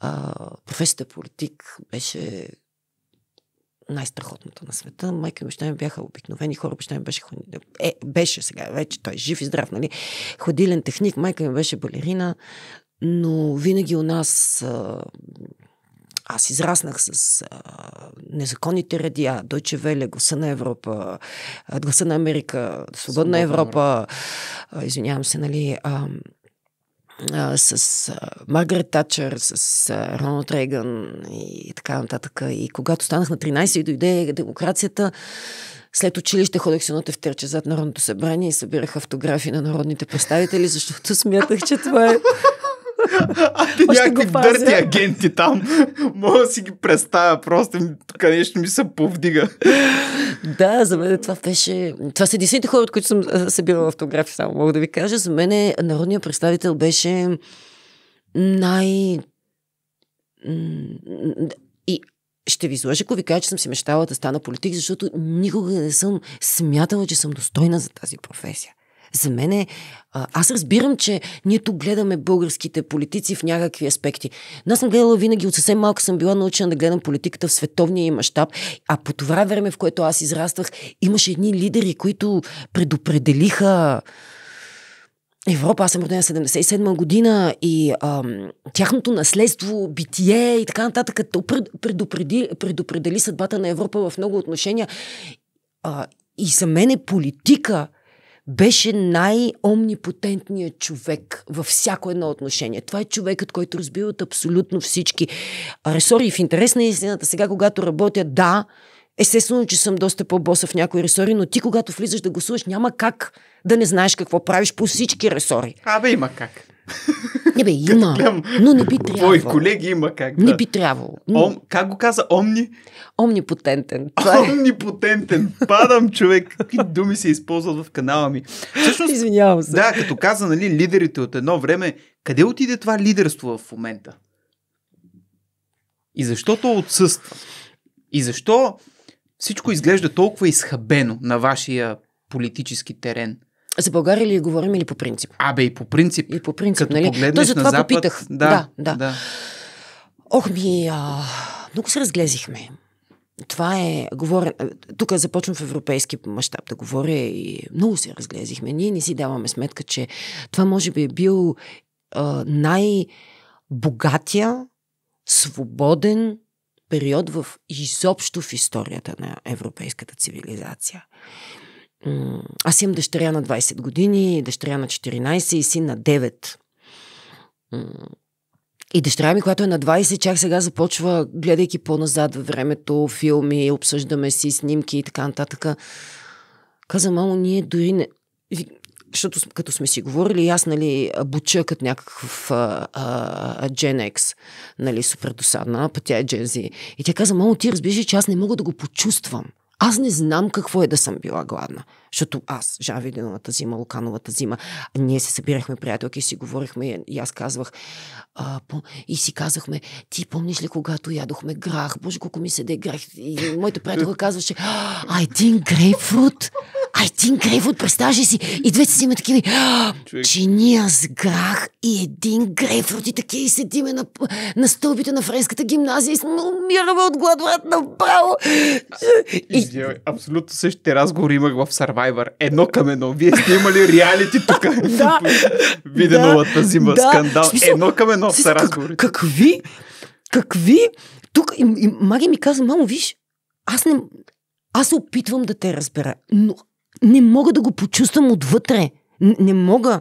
а, професията политик беше най-страхотната на света. Майка и баща ми бяха обикновени хора, баща ми беше, е, беше сега, вече той е жив и здрав, нали? Ходилен техник, майка ми беше балерина, но винаги у нас а, аз израснах с а, незаконните радиа, Дойче Веле, Гласа на Европа, Гласа на Америка, Свободна Европа, а, извинявам се, нали, а, а, с а, Маргарет Тачър, с а, Роналд Рейган и така нататък. И когато станах на 13 и дойде демокрацията, след училище ходех си на тефтерче зад Народното събрание и събирах автографи на народните представители, защото смятах, че това е а ти някакви дърти агенти там. Мога да си ги представя, просто тук нещо ми се повдига. да, за мен това беше... Това са единствените хора, от които съм събирала автографи, само мога да ви кажа. За мен народният представител беше най... И ще ви излъжа, ако ви кажа, че съм си мечтала да стана политик, защото никога не съм смятала, че съм достойна за тази професия. За мен е, аз разбирам, че ние тук гледаме българските политици в някакви аспекти. Но аз съм гледала винаги, от съвсем малка съм била научена да гледам политиката в световния мащаб, а по това време, в което аз израствах, имаше едни лидери, които предопределиха Европа, аз съм родена 77 година и ам, тяхното наследство, битие и така нататък предопредели, предопредели съдбата на Европа в много отношения. А, и за мен е политика беше най-омнипотентният човек във всяко едно отношение. Това е човекът, който разбива от абсолютно всички ресори. В интерес на истината, сега когато работя, да, естествено, че съм доста по-боса в някои ресори, но ти когато влизаш да гласуваш, няма как да не знаеш какво правиш по всички ресори. Абе, има как. Не бе, има, но не би Твои трябвало. колеги има как Не да. би трябвало. Ом, как го каза? Омни? Омнипотентен. Е... Омнипотентен. Падам, човек. Какви думи се използват в канала ми. Всъщност, Извинявам се. да, като каза, нали, лидерите от едно време, къде отиде това лидерство в момента? И защо то отсъства? И защо всичко изглежда толкова изхабено на вашия политически терен? За България ли говорим или по принцип? Абе и по принцип. И по принцип, Като нали? погледнеш То за на това запад, попитах. Да, да, да. да. Ох ми, а, много се разглезихме. Това е, говоря, тук започвам в европейски мащаб да говоря и много се разглезихме. Ние не си даваме сметка, че това може би е бил а, най-богатия, свободен период в изобщо в историята на европейската цивилизация. Аз имам дъщеря на 20 години, дъщеря на 14 и син на 9. М, И дъщеря ми, която е на 20, чак сега започва, гледайки по-назад във времето, филми, обсъждаме си снимки и така нататък. Каза, мамо, ние дори не... Защото като сме си говорили, аз, нали, буча като някакъв а, а, Gen X, нали, супер досадна, а е Gen. И тя каза, мамо, ти разбираш, че аз не мога да го почувствам. Аз не знам какво е да съм била гладна. Защото аз, Жавиденовата зима, Лукановата зима, ние се събирахме приятелки и си говорихме и- аз казвах а, по, и си казахме, ти помниш ли когато ядохме грах? Боже, колко ми се де грах. И моята приятелка казваше, а един грейпфрут? А един грейпфрут, представяш си? И двете си има такива, чиния с грах и един грейпфрут и такива и седиме на, на стълбите на френската гимназия и сме умираме от глад, направо. И, абсолютно същите разговори имах в Survivor. Едно към едно. Вие сте имали реалити тук. Да. Виденовата зима, Да. скандал. Смисъл, Едно към едно са как- разговорите. Какви? Какви? Тук и, и Маги ми каза, мамо, виж, аз не... Аз се опитвам да те разбера, но не мога да го почувствам отвътре. Н- не мога.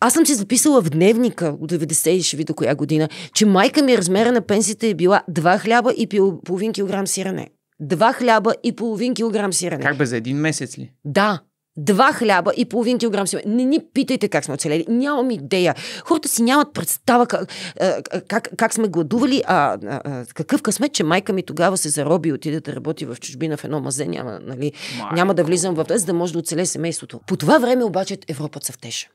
Аз съм си записала в дневника от 90 и ще видя коя година, че майка ми размера на пенсията е била 2 хляба и пол- половин килограм сирене. Два хляба и половин килограм сирене. Как бе, за един месец ли? Да. Два хляба и половин килограм си. Не ни питайте как сме оцелели. Нямам идея. Хората си нямат представа как, а, как, как сме гладували, а, а, а какъв късмет, че майка ми тогава се зароби и отиде да работи в чужбина в едно мазе. Няма, нали, Майко. няма да влизам в за да може да оцеле семейството. По това време обаче Европа цъфтеше.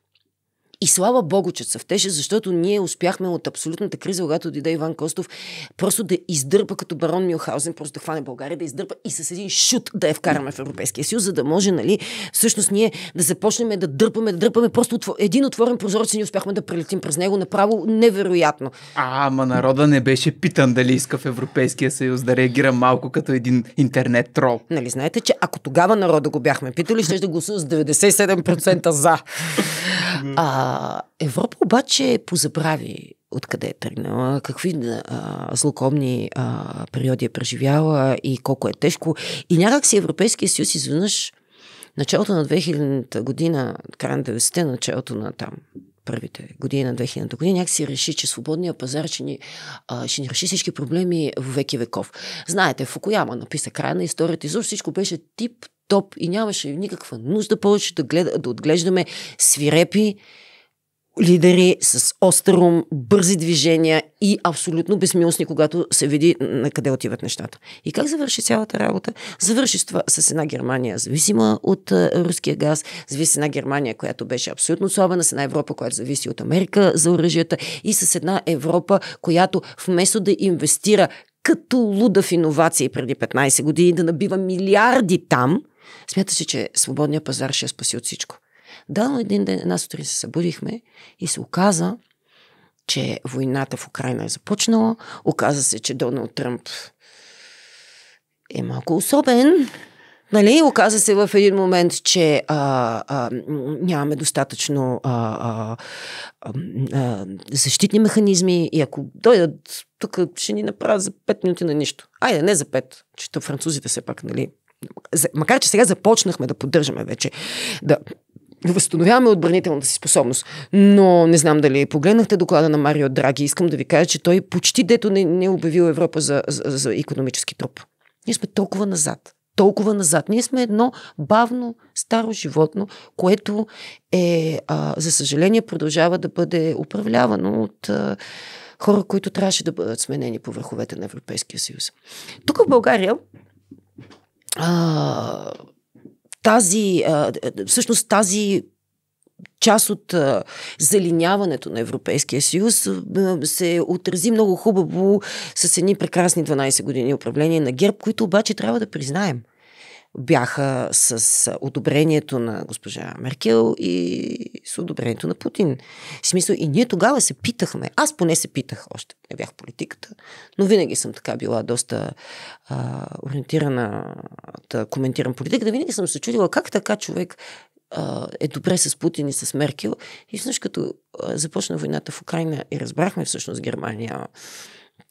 И слава Богу, че цъфтеше, защото ние успяхме от абсолютната криза, когато дойде Иван Костов, просто да издърпа като барон Мюнхаузен, просто да хване България, да издърпа и с един шут да я вкараме в Европейския съюз, за да може, нали, всъщност ние да започнем да дърпаме, да дърпаме просто един отворен прозорец и ние успяхме да прелетим през него направо невероятно. А, ама народа не беше питан дали иска в Европейския съюз да реагира малко като един интернет трол. Нали, знаете, че ако тогава народа го бяхме питали, ще да гласува с 97% за. А, Европа обаче позабрави откъде е тръгнала, какви а, злокобни а, периоди е преживяла и колко е тежко. И някак си Европейския съюз изведнъж началото на 2000-та година, края на 90-те, началото на там първите години на 2000-та година, някак си реши, че свободния пазар ще ни, а, ще ни реши всички проблеми в веки веков. Знаете, Фукуяма написа края на историята и защо всичко беше тип топ и нямаше никаква нужда повече да, гледа, да отглеждаме свирепи лидери с остър бързи движения и абсолютно безмилостни, когато се види на къде отиват нещата. И как завърши цялата работа? Завърши с, това, с една Германия зависима от руския газ, зависи една Германия, която беше абсолютно особена, с една Европа, която зависи от Америка за оръжията и с една Европа, която вместо да инвестира като луда в иновации преди 15 години, да набива милиарди там, смяташе, че свободния пазар ще спаси от всичко. Да, но един ден, една сутрин се събудихме и се оказа, че войната в Украина е започнала. Оказа се, че Доналд Тръмп е малко особен. Нали? Оказа се в един момент, че а, а, нямаме достатъчно а, а, а, защитни механизми и ако дойдат тук, ще ни направят за 5 минути на нищо. Айде, не за 5, че то французите все пак, нали? Макар, че сега започнахме да поддържаме вече, да възстановяваме отбранителната си способност. Но не знам дали погледнахте доклада на Марио Драги. Искам да ви кажа, че той почти дето не, не е обявил Европа за, за, за економически труп. Ние сме толкова назад. толкова назад. Ние сме едно бавно, старо животно, което е, а, за съжаление, продължава да бъде управлявано от а, хора, които трябваше да бъдат сменени по върховете на Европейския съюз. Тук в България тази, а, всъщност тази част от а, залиняването на Европейския съюз а, се отрази много хубаво с едни прекрасни 12 години управление на ГЕРБ, които обаче трябва да признаем – бяха с одобрението на госпожа Меркел и с одобрението на Путин. В смисъл, и ние тогава се питахме, аз поне се питах, още не бях политиката, но винаги съм така била доста а, ориентирана да коментирам политиката, винаги съм се чудила как така човек е добре с Путин и с Меркел. И всъщност като започна войната в Украина и разбрахме всъщност Германия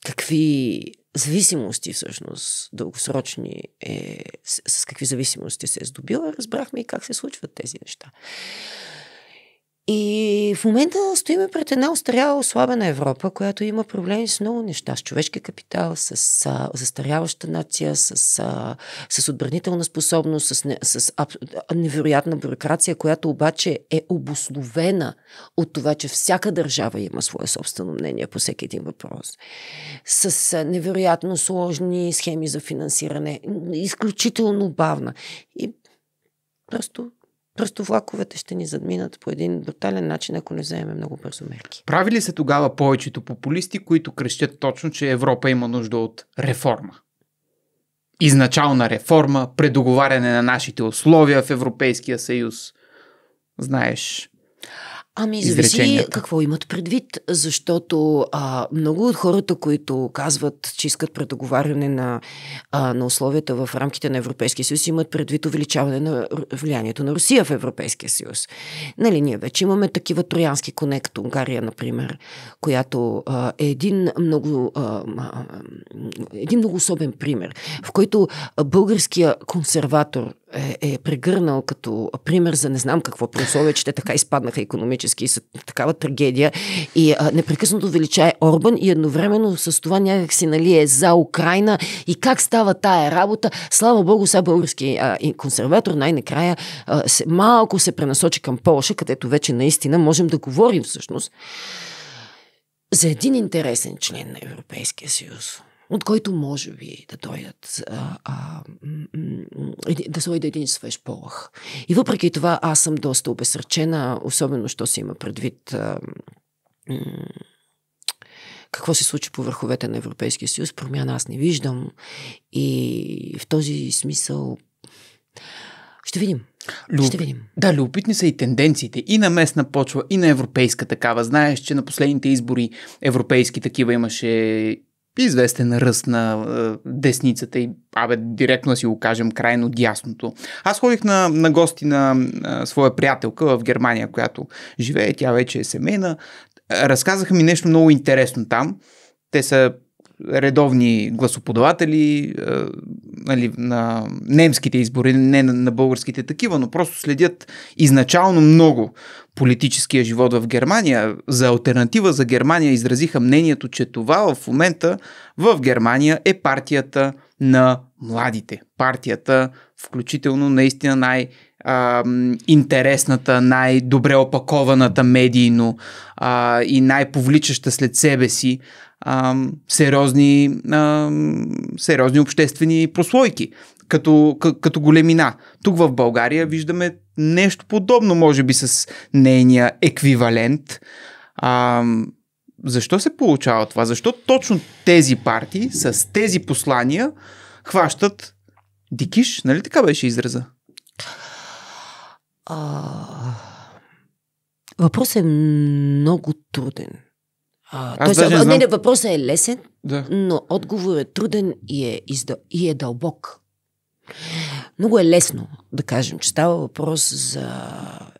какви зависимости всъщност дългосрочни е, с, с какви зависимости се е здобила, разбрахме и как се случват тези неща. И в момента стоиме пред една устаряла, ослабена Европа, която има проблеми с много неща. С човешки капитал, с застаряваща нация, с, а, с отбранителна способност, с, не, с а, невероятна бюрокрация, която обаче е обословена от това, че всяка държава има свое собствено мнение по всеки един въпрос. С а, невероятно сложни схеми за финансиране, изключително бавна. И просто Просто влаковете ще ни задминат по един брутален начин, ако не вземем много бързо мерки. Прави ли се тогава повечето популисти, които крещят точно, че Европа има нужда от реформа? Изначална реформа, предоговаряне на нашите условия в Европейския съюз. Знаеш, Ами, зависи какво имат предвид, защото а, много от хората, които казват, че искат предоговаряне на, а, на условията в рамките на Европейския съюз, имат предвид увеличаване на влиянието на Русия в Европейския съюз. Нали, ние вече имаме такива троянски коне, като Унгария, например, която а, е един много, а, а, един много особен пример, в който българския консерватор е, е прегърнал като пример за не знам какво при условие, че те така изпаднаха економически и са такава трагедия. И а, непрекъснато величае Орбан и едновременно с това някакси нали, е за Украина. И как става тая работа. Слава Богу, сега български а, консерватор най-накрая а, се, малко се пренасочи към Полша, където вече наистина можем да говорим всъщност за един интересен член на Европейския съюз от който може би да дойдат а, а, да дойде един свеж полах. И въпреки това аз съм доста обесърчена, особено що се има предвид а, какво се случи по върховете на Европейския съюз. Промяна аз не виждам и в този смисъл ще видим. Люб... Ще видим. Да, любопитни са и тенденциите и на местна почва, и на европейска такава. Знаеш, че на последните избори европейски такива имаше известен ръст на е, десницата и, абе, директно да си го кажем, крайно дясното. Аз ходих на, на гости на е, своя приятелка в Германия, която живее, тя вече е семейна. Разказаха ми нещо много интересно там. Те са редовни гласоподаватели е, нали, на немските избори, не на, на българските такива, но просто следят изначално много политическия живот в Германия. За альтернатива за Германия изразиха мнението, че това в момента в Германия е партията на младите. Партията, включително наистина най- интересната, най-добре опакованата медийно а, и най-повличаща след себе си а, сериозни, а, сериозни обществени прослойки като, като големина. Тук в България виждаме нещо подобно, може би с нейния еквивалент. А, защо се получава това? Защо точно тези партии с тези послания хващат дикиш? Нали така беше израза? А... Въпросът е много труден. А, Аз тоест, знам... не, не, въпросът е лесен, да. но отговорът е труден и е, издъл... и е дълбок. Много е лесно да кажем, че става въпрос за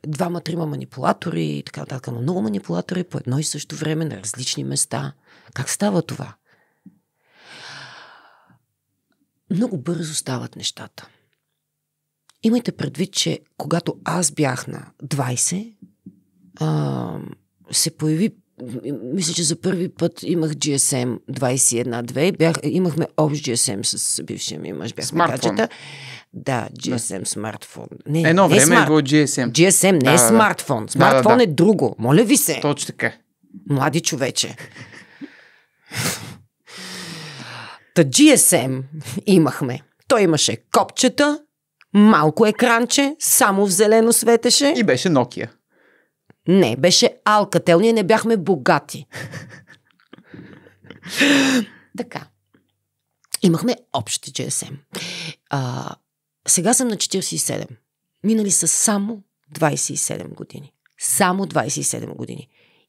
двама-трима манипулатори и така нататък, но много манипулатори по едно и също време на различни места. Как става това? Много бързо стават нещата. Имайте предвид, че когато аз бях на 20, а, се появи мисля, че за първи път имах GSM 21.2. Бях, имахме общ GSM с бившия ми мъж. Бяхме Смартфон. гаджета. Да, GSM смартфон. Не, Едно не време е смарт... било GSM. GSM не Да, е да, да. смартфон. да, Смартфон да. е друго. Моля ви се, Точно така. млади човече. Та GSM имахме. Той имаше копчета, малко екранче, само в зелено светеше. И беше Nokia. Не, беше Alcatel. Ние не бяхме богати. така. Имахме общи GSM. А, сега съм на 47. Минали са само 27 години. Само 27 години.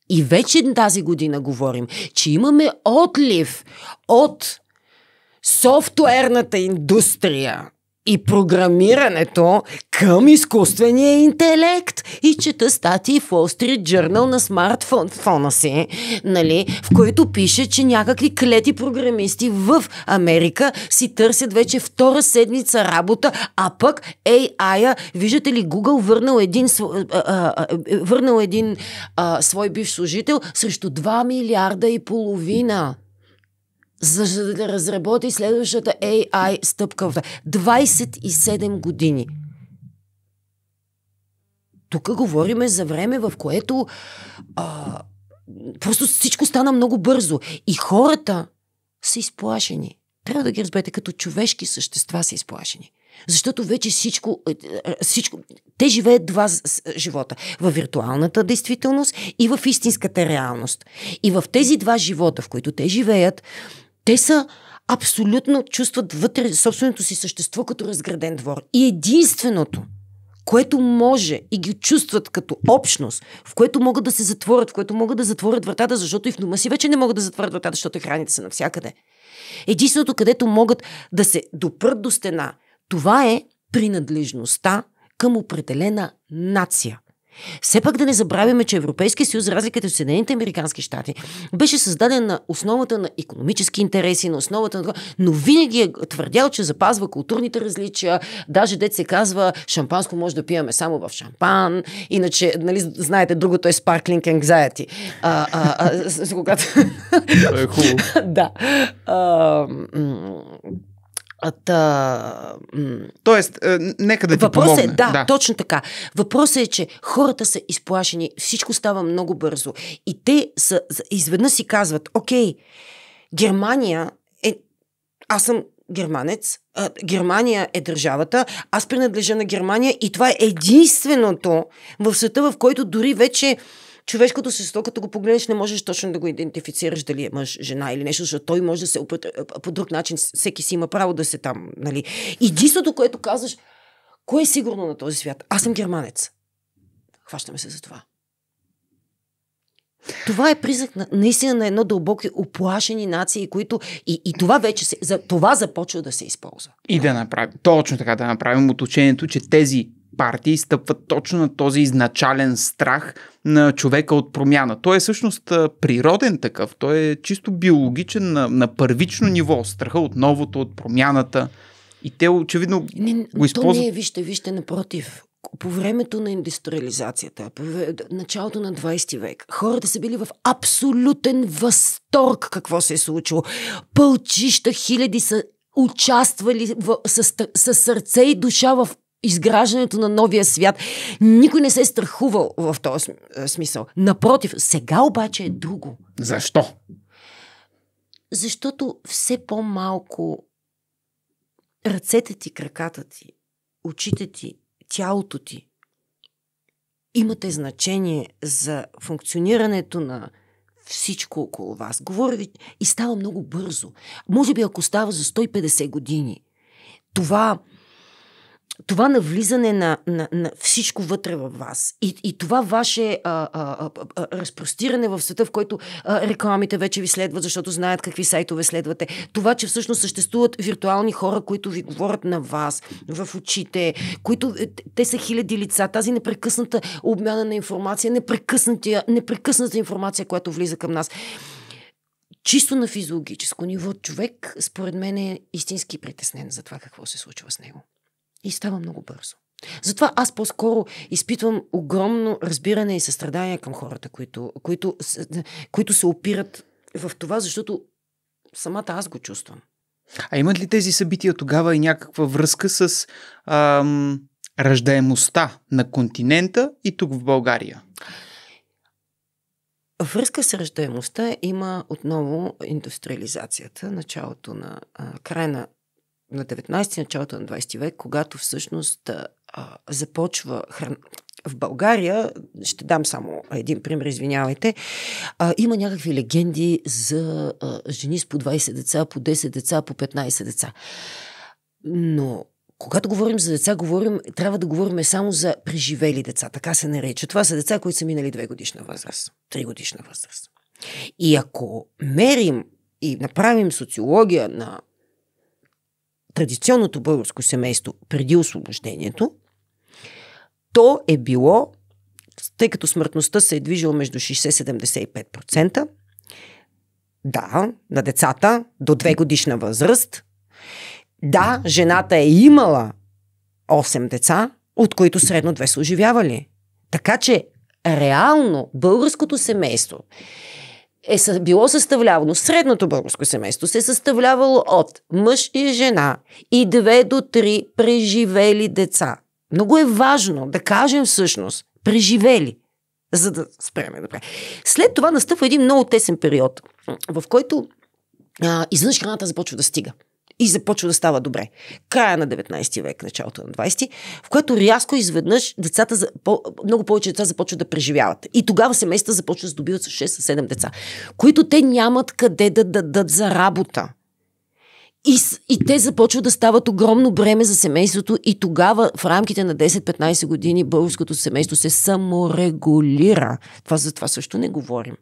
И вече тази година говорим, че имаме отлив от софтуерната индустрия и програмирането към изкуствения интелект. И чета статии в Wall Street Journal на смартфона си, нали, в който пише, че някакви клети програмисти в Америка си търсят вече втора седмица работа, а пък AI-а, виждате ли, Google върнал един, върнал един а, свой бивш служител срещу 2 милиарда и половина за да разработи следващата AI стъпка. в- 27 години. Тук говориме за време, в което а, просто всичко стана много бързо. И хората са изплашени. Трябва да ги разберете, като човешки същества са изплашени. Защото вече всичко, е, е, всичко те живеят два живота. В виртуалната действителност и в истинската реалност. И в тези два живота, в които те живеят, те са абсолютно чувстват вътре собственото си същество като разграден двор. И единственото, което може и ги чувстват като общност, в което могат да се затворят, в което могат да затворят вратата, защото и в дома си вече не могат да затворят вратата, защото екраните са навсякъде. Единственото, където могат да се допрат до стена, това е принадлежността към определена нация. Все пак да не забравяме, че Европейския съюз, за разликата от Съединените Американски щати, беше създаден на основата на економически интереси, на основата на но винаги е твърдял, че запазва културните различия. Даже дет се казва, шампанско може да пиеме само в шампан, иначе, нали, знаете, другото е sparkling anxiety. А, а, а, когато... Това е хубаво. да. А, та, Тоест, е, нека да ти Въпросът е, помогна. да, да, точно така. Въпросът е, че хората са изплашени, всичко става много бързо. И те са, изведнъж си казват, окей, Германия е... Аз съм германец, а, Германия е държавата, аз принадлежа на Германия и това е единственото в света, в който дори вече човешкото същество, като го погледнеш, не можеш точно да го идентифицираш дали е мъж, жена или нещо, защото той може да се по друг начин, всеки си има право да се там, нали. Единството, което казваш, кое е сигурно на този свят? Аз съм германец. Хващаме се за това. Това е признак на, наистина на едно дълбоки оплашени нации, които и, и това вече се, за това започва да се използва. И да направим, точно така да направим уточнението, че тези партии стъпват точно на този изначален страх на човека от промяна. Той е всъщност природен такъв, той е чисто биологичен на, на първично ниво, страха от новото, от промяната. И те очевидно Не, го то използват. не е, вижте, вижте, напротив. По времето на индустриализацията, по началото на 20 век, хората са били в абсолютен възторг какво се е случило. Пълчища, хиляди са участвали в, с, с сърце и душа в изграждането на новия свят. Никой не се е страхувал в този е, смисъл. Напротив, сега обаче е друго. Защо? Защото все по-малко ръцете ти, краката ти, очите ти, тялото ти имате значение за функционирането на всичко около вас. Говоря ви и става много бързо. Може би ако става за 150 години, това това навлизане на, на, на всичко вътре във вас и, и това ваше а, а, а, разпростиране в света, в който а, рекламите вече ви следват, защото знаят какви сайтове следвате, това, че всъщност съществуват виртуални хора, които ви говорят на вас, в очите, които е, те са хиляди лица, тази непрекъсната обмяна на информация, непрекъсната информация, която влиза към нас. Чисто на физиологическо ниво човек, според мен, е истински притеснен за това какво се случва с него. И става много бързо. Затова аз по-скоро изпитвам огромно разбиране и състрадание към хората, които, които, които се опират в това, защото самата аз го чувствам. А имат ли тези събития тогава и някаква връзка с ам, ръждаемостта на континента и тук в България? Връзка с ръждаемостта има отново индустриализацията, началото на а, края на, на 19 началото на 20 век, когато всъщност а, започва хран... в България, ще дам само един пример, извинявайте, а, има някакви легенди за а, жени с по 20 деца, по 10 деца, по 15 деца. Но когато говорим за деца, говорим, трябва да говорим само за преживели деца. Така се нарича. Това са деца, които са минали 2 годишна възраст, 3 годишна възраст. И ако мерим и направим социология на традиционното българско семейство преди освобождението, то е било, тъй като смъртността се е движила между 60-75%, да, на децата до 2 годишна възраст. Да, жената е имала 8 деца, от които средно две са оживявали. Така че реално българското семейство е било съставлявано, средното българско семейство се е съставлявало от мъж и жена и две до три преживели деца. Много е важно да кажем всъщност преживели, за да спреме добре. След това настъпва един много тесен период, в който а, изведнъж храната започва да стига и започва да става добре. Края на 19 век, началото на 20, в което рязко изведнъж децата, много повече деца започват да преживяват. И тогава семейства започват да здобиват с 6-7 деца, които те нямат къде да дадат за работа. И, и те започват да стават огромно бреме за семейството и тогава в рамките на 10-15 години българското семейство се саморегулира. Това за това също не говорим.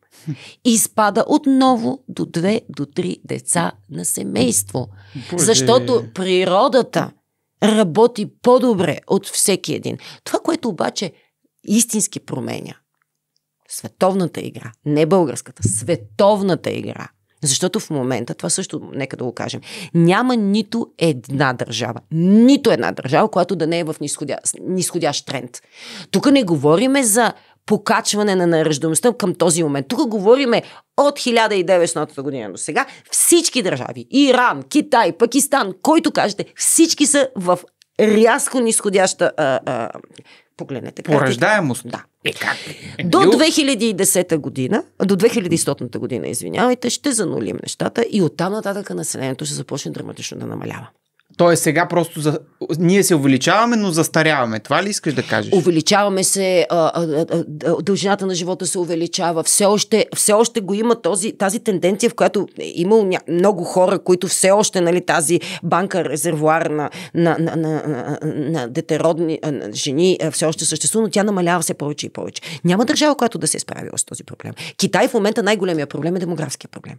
И спада отново до 2 до 3 деца на семейство. Боже. Защото природата работи по-добре от всеки един. Това, което обаче истински променя световната игра, не българската, световната игра – защото в момента, това също, нека да го кажем, няма нито една държава, нито една държава, която да не е в нисходя, нисходящ тренд. Тук не говориме за покачване на нараждаемостта към този момент. Тук говориме от 1900 година до сега. Всички държави, Иран, Китай, Пакистан, който кажете, всички са в рязко нисходяща а, а, погледнете. Пораждаемост. Да. Е, как? Е, до 2010 година, до 2100 година, извинявайте, ще занулим нещата и оттам нататък населението ще започне драматично да намалява. Тоест сега просто за... ние се увеличаваме, но застаряваме. Това ли искаш да кажеш? Увеличаваме се, а, а, а, дължината на живота се увеличава. Все още, все още го има този, тази тенденция, в която е имало ня... много хора, които все още нали, тази банка резервуар на, на, на, на, на, на детеродни на жени все още съществува, но тя намалява все повече и повече. Няма държава, която да се справила с този проблем. Китай в момента най-големия проблем е демографския проблем.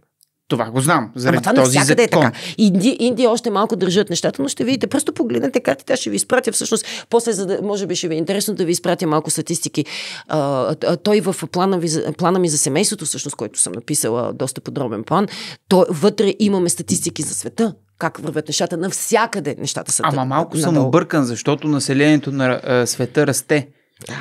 Това го знам. Заради Ама това този закон. е така. Индия, Индия още малко държат нещата, но ще видите. Просто погледнете картите, аз ще ви изпратя всъщност. После, за да, може би ще ви е интересно да ви изпратя малко статистики. А, той в плана, ви, плана ми за семейството, всъщност, който съм написала доста подробен план, то вътре имаме статистики за света как вървят нещата. Навсякъде нещата са. Ама малко надолу. съм объркан, защото населението на а, света расте.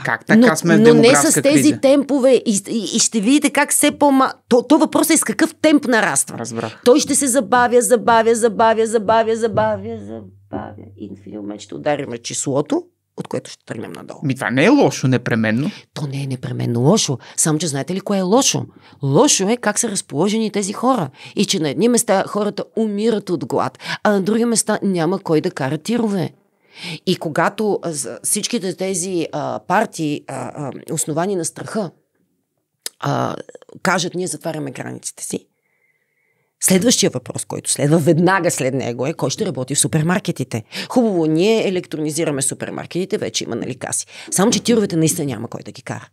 Как така но, сме Но не с тези криза? темпове и, и, и ще видите как все по-ма... То, то въпрос е с какъв темп нараства. Разбрах. Той ще се забавя, забавя, забавя, забавя, забавя, забавя. И в един момент ще ударим числото, от което ще тръгнем надолу. Ми това не е лошо непременно. То не е непременно лошо. Само, че знаете ли кое е лошо? Лошо е как са разположени тези хора. И че на едни места хората умират от глад, а на други места няма кой да кара тирове. И когато всичките тези а, партии, а, а, основани на страха, а, кажат, ние затваряме границите си, Следващия въпрос, който следва веднага след него е кой ще работи в супермаркетите. Хубаво, ние електронизираме супермаркетите, вече има нали каси. Само, че тировете наистина няма кой да ги кара.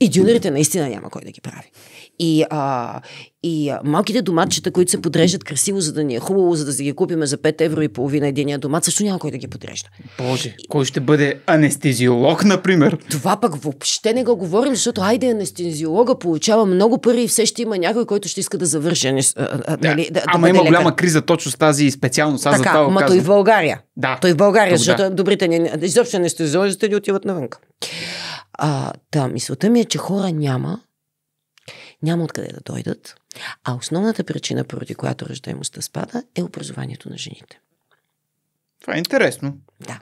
И дюнерите наистина няма кой да ги прави. И, а, и а, малките доматчета, които се подреждат красиво, за да ни е хубаво, за да си ги купиме за 5 евро и половина единия домат, също няма кой да ги подрежда. Боже, кой ще бъде анестезиолог, например? Това пък въобще не го говорим, защото айде анестезиолога получава много пари и все ще има някой, който ще иска да завърши. а, а, Да. нали, да, Ама да има бъде голяма лекар. криза точно с тази специалност. Аз Така, това го ма той в България. Да. Той в България, Тук, защото да. добрите ни, изобщо анестезиолозите ни отиват навън. А, да, мисълта ми е, че хора няма, няма откъде да дойдат, а основната причина, поради която ръждаемостта спада, е образованието на жените. Това е интересно. Да.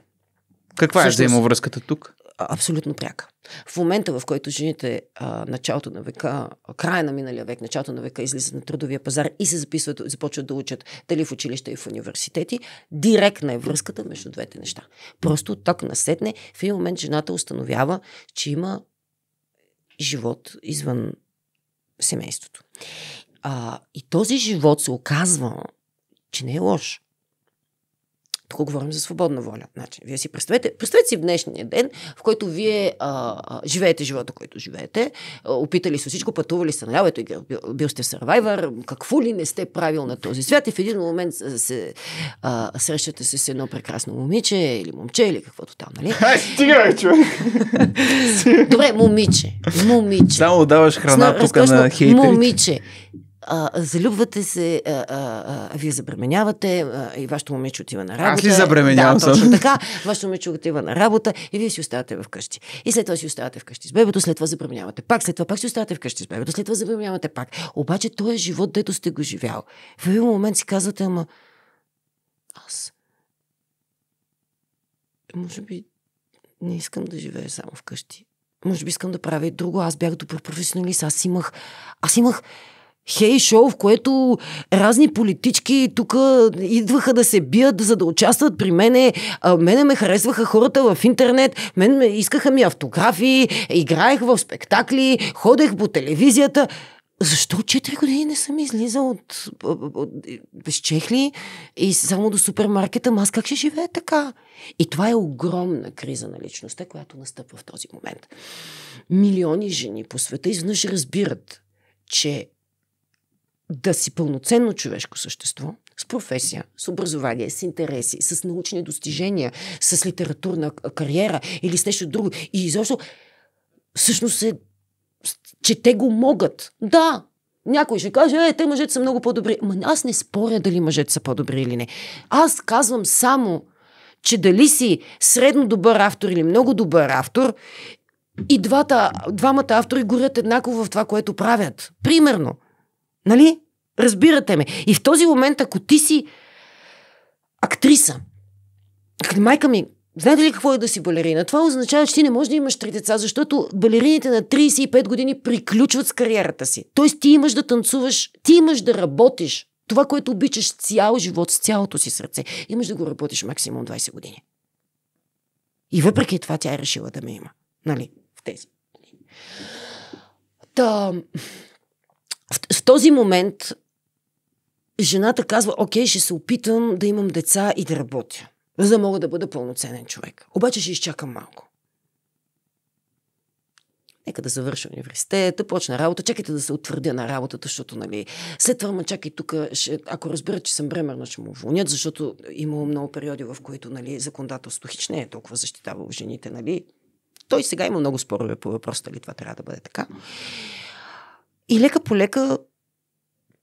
Каква е Всъщност- взаимовръзката тук? Абсолютно пряка. В момента, в който жените а, началото на века, края на миналия век, началото на века излизат на трудовия пазар и се записват, започват да учат дали в училища и в университети, директна е връзката между двете неща. Просто от тук насетне, в един момент жената установява, че има живот извън семейството. А, и този живот се оказва, че не е лош. Тук говорим за свободна воля. Значи, вие си представете, представете си в днешния ден, в който вие а, а, живеете живота, който живеете, а, опитали се всичко, пътували сте наляво, ето, и бил, бил сте сървайвър, какво ли не сте правил на този свят и в един момент се, се а, срещате се с едно прекрасно момиче или момче или каквото там, нали? Ай, стига, човек! Добре, момиче, момиче. Само даваш храна Сна- тук на хейтерите. Момиче. А, залюбвате се, а, а, а, вие забременявате а, и вашето момиче отива на работа. Аз ли забременявам Да, точно така. Вашето момиче отива на работа и вие си оставате вкъщи. И след това си оставате вкъщи с бебето, след това забременявате пак, след това пак си оставате вкъщи с бебето, след това забременявате пак. Обаче той е живот, дето сте го живял. В един момент си казвате, ама аз може би не искам да живея само вкъщи. Може би искам да правя и друго. Аз бях добър професионалист. Аз имах, аз имах хей шоу, в което разни политички тук идваха да се бият, за да участват при мене. А, мене ме харесваха хората в интернет, мен ме искаха ми автографии, играех в спектакли, ходех по телевизията. Защо 4 години не съм излизал от, от, без чехли и само до супермаркета? Ма Аз как ще живея така? И това е огромна криза на личността, която настъпва в този момент. Милиони жени по света изведнъж разбират, че да си пълноценно човешко същество, с професия, с образование, с интереси, с научни достижения, с литературна кариера или с нещо друго. И изобщо, всъщност е, че те го могат. Да, някой ще каже, е, те мъжете са много по-добри. Ма аз не споря дали мъжете са по-добри или не. Аз казвам само, че дали си средно добър автор или много добър автор, и двата, двамата автори горят еднакво в това, което правят. Примерно. Нали? Разбирате ме. И в този момент, ако ти си актриса, майка ми, знаете ли какво е да си балерина? Това означава, че ти не можеш да имаш три деца, защото балерините на 35 години приключват с кариерата си. Тоест ти имаш да танцуваш, ти имаш да работиш. Това, което обичаш цял живот, с цялото си сърце, имаш да го работиш максимум 20 години. И въпреки това тя е решила да ме има. Нали? В тези. Та, в, в този момент жената казва, окей, ще се опитам да имам деца и да работя, за да мога да бъда пълноценен човек. Обаче ще изчакам малко. Нека да завърша университет, да почна работа, чакайте да се утвърдя на работата, защото, нали, след това, ма чакай тук, ще, ако разберат, че съм бремерна, ще му уволнят, защото имало много периоди, в които, нали, законодателство хич не е толкова защитавало жените, нали. Той сега има много спорове по въпроса, дали това трябва да бъде така. И лека по лека,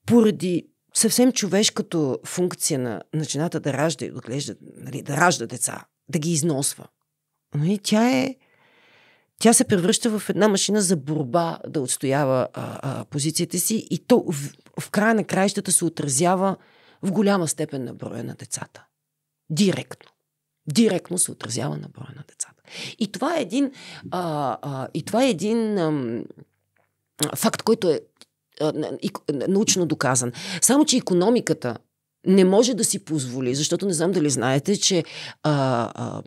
поради съвсем човешката функция на, на жената да ражда и да отглежда, нали, да ражда деца, да ги износва, нали, тя е тя се превръща в една машина за борба да отстоява а, а, позицията си и то в, в края на краищата се отразява в голяма степен на броя на децата. Директно. Директно се отразява на броя на децата. И това е един, а, а, и това е един ам, факт, който е научно доказан. Само, че економиката не може да си позволи, защото не знам дали знаете, че а, а,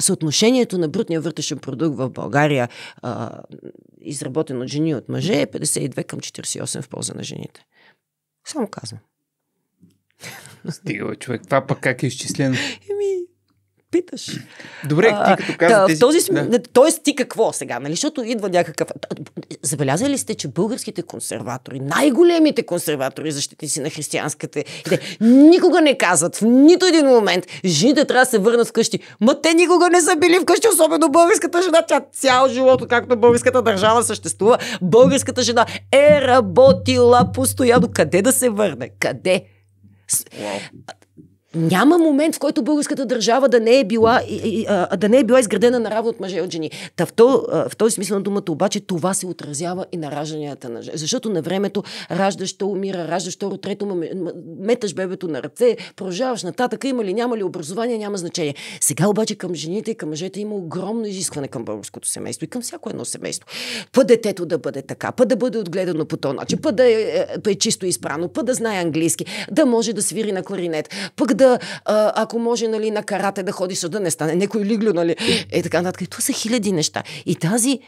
съотношението на брутния вътрешен продукт в България, а, изработен от жени и от мъже, е 52 към 48 в полза на жените. Само казвам. Стига, човек. Това пък как е изчислено? Еми, питаш. Добре, ти като каза та, тези... този, да. да. Тоест ти какво сега, нали? Защото идва някакъв... Забелязали сте, че българските консерватори, най-големите консерватори, защитници на християнската никога не казват в нито един момент, жените трябва да се върнат вкъщи. Ма те никога не са били вкъщи, особено българската жена. Тя цял живот, както българската държава съществува, българската жена е работила постоянно. Къде да се върне? Къде? С- Няма момент, в който българската държава да не е била, и- и- а, да не е била изградена наравно от мъже и от жени. Та в, то, в този смисъл на думата обаче това се отразява и на ражданията на жени. Защото на времето раждаш, умира, раждаш второ, трето, меташ бебето на ръце, продължаваш нататък, има ли, няма ли образование, няма значение. Сега обаче към жените и към мъжете има огромно изискване към българското семейство и към всяко едно семейство. Път детето да бъде така, път да бъде отгледано по този начин, път да е, е, е чисто изпрано, път да знае английски, да може да свири на кларинет, пък да, а, ако може, нали, на карате да ходи, за да не стане някой лиглю, нали, е така нататък. Това са хиляди неща. И тази,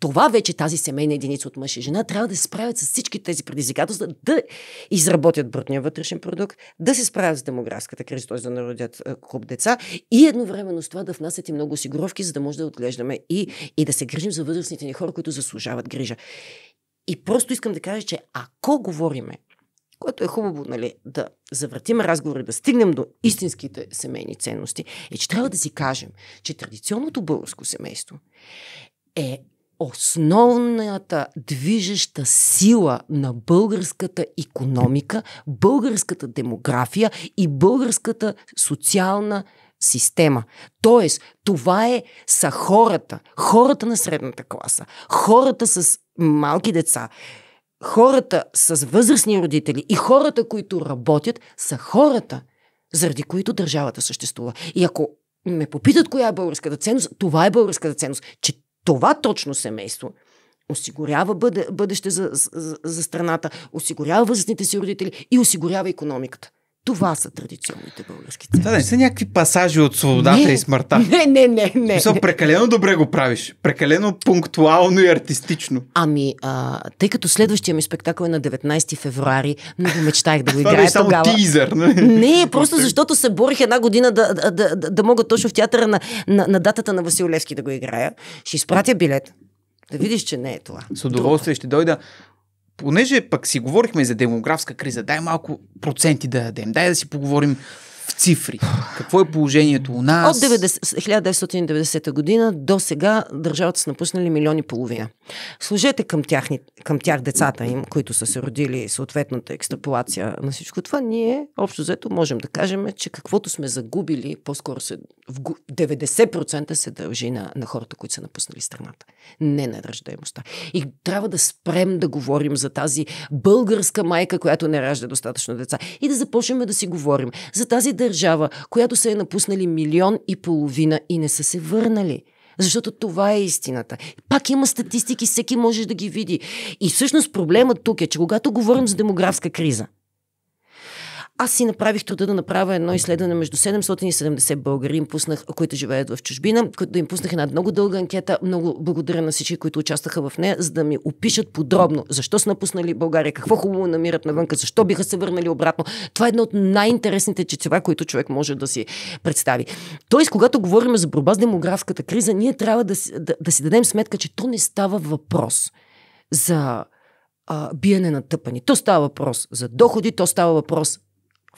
това вече тази семейна единица от мъж и жена трябва да се справят с всички тези предизвикателства, да изработят брутния вътрешен продукт, да се справят с демографската криза, т.е. да народят куп деца и едновременно с това да внасят и много осигуровки, за да може да отглеждаме и, и да се грижим за възрастните ни хора, които заслужават грижа. И просто искам да кажа, че ако говориме което е хубаво, нали, да завъртим разговори, да стигнем до истинските семейни ценности, е, че трябва да си кажем, че традиционното българско семейство е основната движеща сила на българската економика, българската демография и българската социална система. Тоест, това е са хората, хората на средната класа, хората с малки деца, хората с възрастни родители и хората, които работят, са хората, заради които държавата съществува. И ако ме попитат коя е българската ценност, това е българската ценност, че това точно семейство осигурява бъде, бъдеще за, за, за страната, осигурява възрастните си родители и осигурява економиката. Това са традиционните български Това да не ценности. са някакви пасажи от свободата Не. и смъртта. Не, не, не, не. Мисъл, прекалено добре го правиш. Прекалено пунктуално и артистично. Ами, а, тъй като следващия ми спектакъл е на 19 февруари, много мечтах да го Това играя беше само тогава. тизър. нали? Не, просто защото се борих една година да, да, да, да, мога точно в театъра на, на, на датата на Васил Левски да го играя. Ще изпратя билет. Да видиш, че не е това. С удоволствие ще дойда. Понеже пък си говорихме за демографска криза, дай малко проценти да дадем. Дай да си поговорим в цифри. Какво е положението у нас? От 90, 1990 година до сега държавата са напуснали милиони и половина. Сложете към тях, към тях децата им, които са се родили съответната екстраполация на всичко това, ние общо взето можем да кажем, че каквото сме загубили, по-скоро се, в гу- 90% се дължи на, на хората, които са напуснали страната. Не на раждаемостта. И трябва да спрем да говорим за тази българска майка, която не ражда достатъчно деца. И да започнем да си говорим за тази държава, която се е напуснали милион и половина и не са се върнали. Защото това е истината. Пак има статистики, всеки може да ги види. И всъщност проблемът тук е, че когато говорим за демографска криза, аз си направих труда да направя едно изследване между 700 и 70 българи, им пуснах, които живеят в чужбина, които да им пуснах една много дълга анкета. Много благодаря на всички, които участваха в нея, за да ми опишат подробно защо са напуснали България, какво хубаво намират навънка, защо биха се върнали обратно. Това е едно от най-интересните чецева, които човек може да си представи. Тоест, когато говорим за борба с демографската криза, ние трябва да, да, да си дадем сметка, че то не става въпрос за биене на тъпани. То става въпрос за доходи, то става въпрос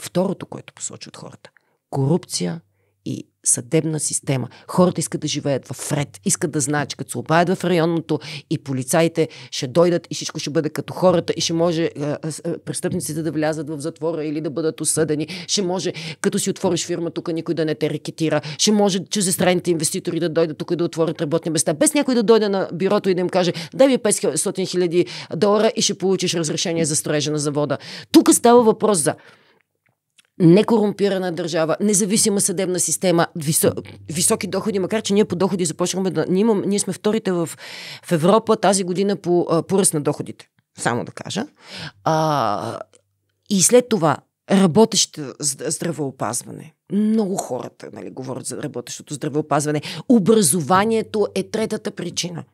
Второто, което посочват хората. Корупция и съдебна система. Хората искат да живеят в ред, искат да знаят, че като се обаят в районното и полицаите ще дойдат и всичко ще бъде като хората и ще може а, престъпниците да влязат в затвора или да бъдат осъдени. Ще може, като си отвориш фирма, тук никой да не те рекетира. Ще може чуждестранните инвеститори да дойдат тук и да отворят работни места, без някой да дойде на бюрото и да им каже, дай ми 500 хиляди долара и ще получиш разрешение за строежа на завода. Тук става въпрос за некорумпирана държава, независима съдебна система, висо, високи доходи, макар че ние по доходи започваме да... Ние, имам, ние сме вторите в, в Европа тази година по, а, по ръст на доходите, само да кажа. А, и след това работещо зд- здравеопазване. Много хората нали, говорят за работещото здравеопазване. Образованието е третата причина.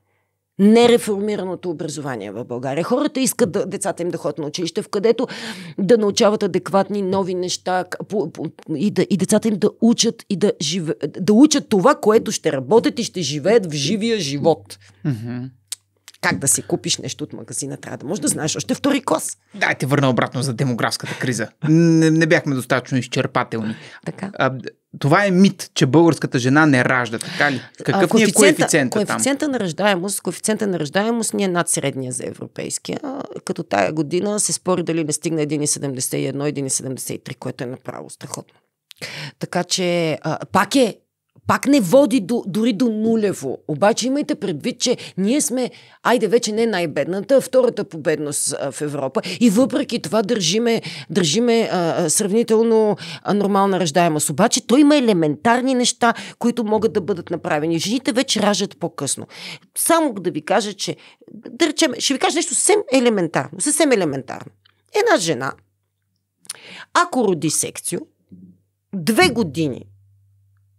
Нереформираното образование в България. Хората искат да, децата им да ходят на училище, в където да научават адекватни нови неща по, по, и, да, и децата им да учат и да, живе, да учат това, което ще работят и ще живеят в живия живот. Mm-hmm. Как да си купиш нещо от магазина, трябва да можеш да знаеш още втори клас. Дайте върна обратно за демографската криза. Не, не бяхме достатъчно изчерпателни. Така. А, това е мит, че българската жена не ражда, така ли? Какъв ни е коефициента там? Коефициента на раждаемост, коефициента на раждаемост ни е над средния за европейския, като тая година се спори дали не стигна 1,71, 1,73, което е направо страхотно. Така че а, пак е пак не води до, дори до нулево. Обаче имайте предвид, че ние сме, айде вече не най-бедната, втората по бедност а, в Европа и въпреки това държиме, държиме а, сравнително а, нормална раждаемост. Обаче той има елементарни неща, които могат да бъдат направени. Жените вече раждат по-късно. Само да ви кажа, че да речем, ще ви кажа нещо съвсем елементарно. Съвсем елементарно. Една жена, ако роди секцио, две години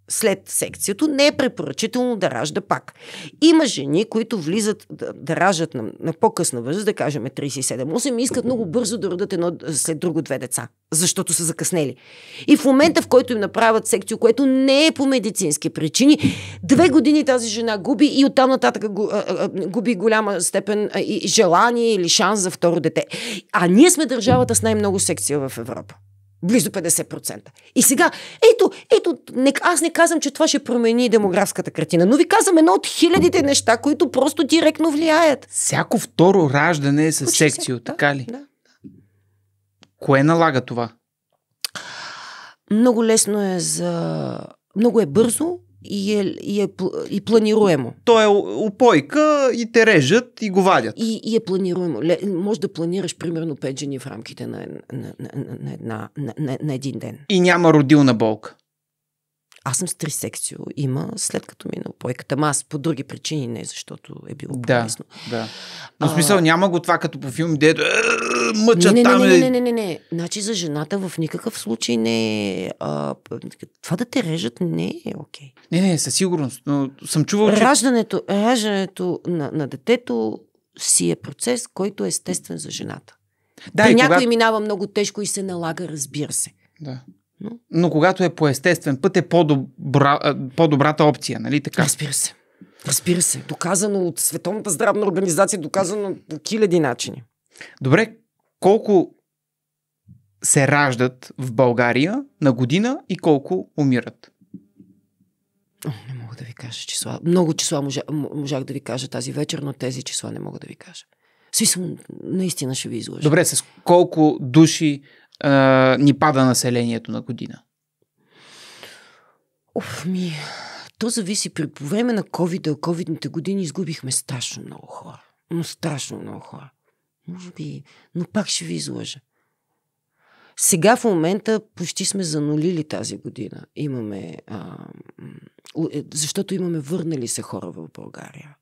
след секцията, не е препоръчително да ражда пак. Има жени, които влизат да, да раждат на, на по-късна възраст, да кажем 37-8, и искат много бързо да родят едно след друго две деца, защото са закъснели. И в момента, в който им направят секцио, което не е по медицински причини, две години тази жена губи и оттам нататък губи голяма степен и желание или шанс за второ дете. А ние сме държавата с най-много секция в Европа. Близо 50%. И сега, ето, ето, не, аз не казвам, че това ще промени демографската картина, но ви казвам едно от хилядите неща, които просто директно влияят. Всяко второ раждане е с секцио, така ли? Да. Кое налага това? Много лесно е за... Много е бързо, и е, и е и планируемо. То е опойка и те режат и го вадят. И, и е планируемо. Ле, може да планираш примерно 5 жени в рамките на, на, на, на, на, на, на, на един ден. И няма родилна болка. Аз съм с три секцио. Има след като мина опойката. Ама аз по други причини не, защото е било да, по-лесно. Да. Но в смисъл няма го това като по филм, дето мъчат не, не, там. не, е- не, не, не, не, не. Значи за жената в никакъв случай не е... А, това да те режат не е окей. Okay. Не, не, със сигурност. Но съм чувал, че... Раждането, раждането на, на детето си е процес, който е естествен за жената. Да, При и някой когато... минава много тежко и се налага, разбира се. Да. Но? Но когато е по естествен път е по-добра, по-добрата опция, нали така? Разбира се. Разбира се. Доказано от Световната здравна организация, доказано по хиляди начини. Добре, колко се раждат в България на година и колко умират? О, не мога да ви кажа числа. Много числа можа, можах да ви кажа тази вечер, но тези числа не мога да ви кажа. Смисъл, наистина ще ви излъжа. Добре, с колко души а, ни пада населението на година? Оф, ми, то зависи. При, по време на COVID, ковидните години изгубихме страшно много хора. Но страшно много хора. Може би, но пак ще ви излъжа. Сега в момента почти сме занулили тази година. Имаме, а, е, защото имаме върнали се хора в България.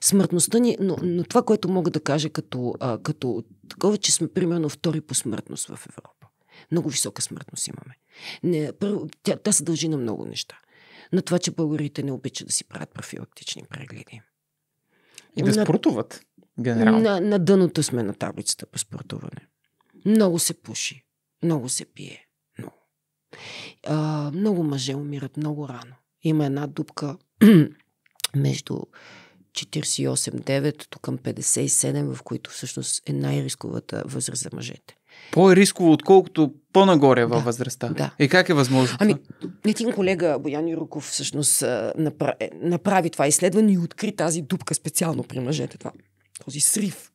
Смъртността ни, но, но това, което мога да кажа като, а, като такова, че сме примерно втори по смъртност в Европа. Много висока смъртност имаме. Не, първо, тя, тя се дължи на много неща. На това, че българите не обичат да си правят профилактични прегледи. И да На- спортуват, генерално. На, на дъното сме на таблицата по спортуване. Много се пуши. Много се пие. Много. А, много мъже умират много рано. Има една дупка между 48-9 до към 57, в които всъщност е най-рисковата възраст за мъжете. По-рисково, отколкото по-нагоре във Да, възрастта. да. И как е възможно? Ами, един колега, Боян Юруков, всъщност а, напра- е, направи това изследване и откри тази дупка специално при мъжете. Това, този срив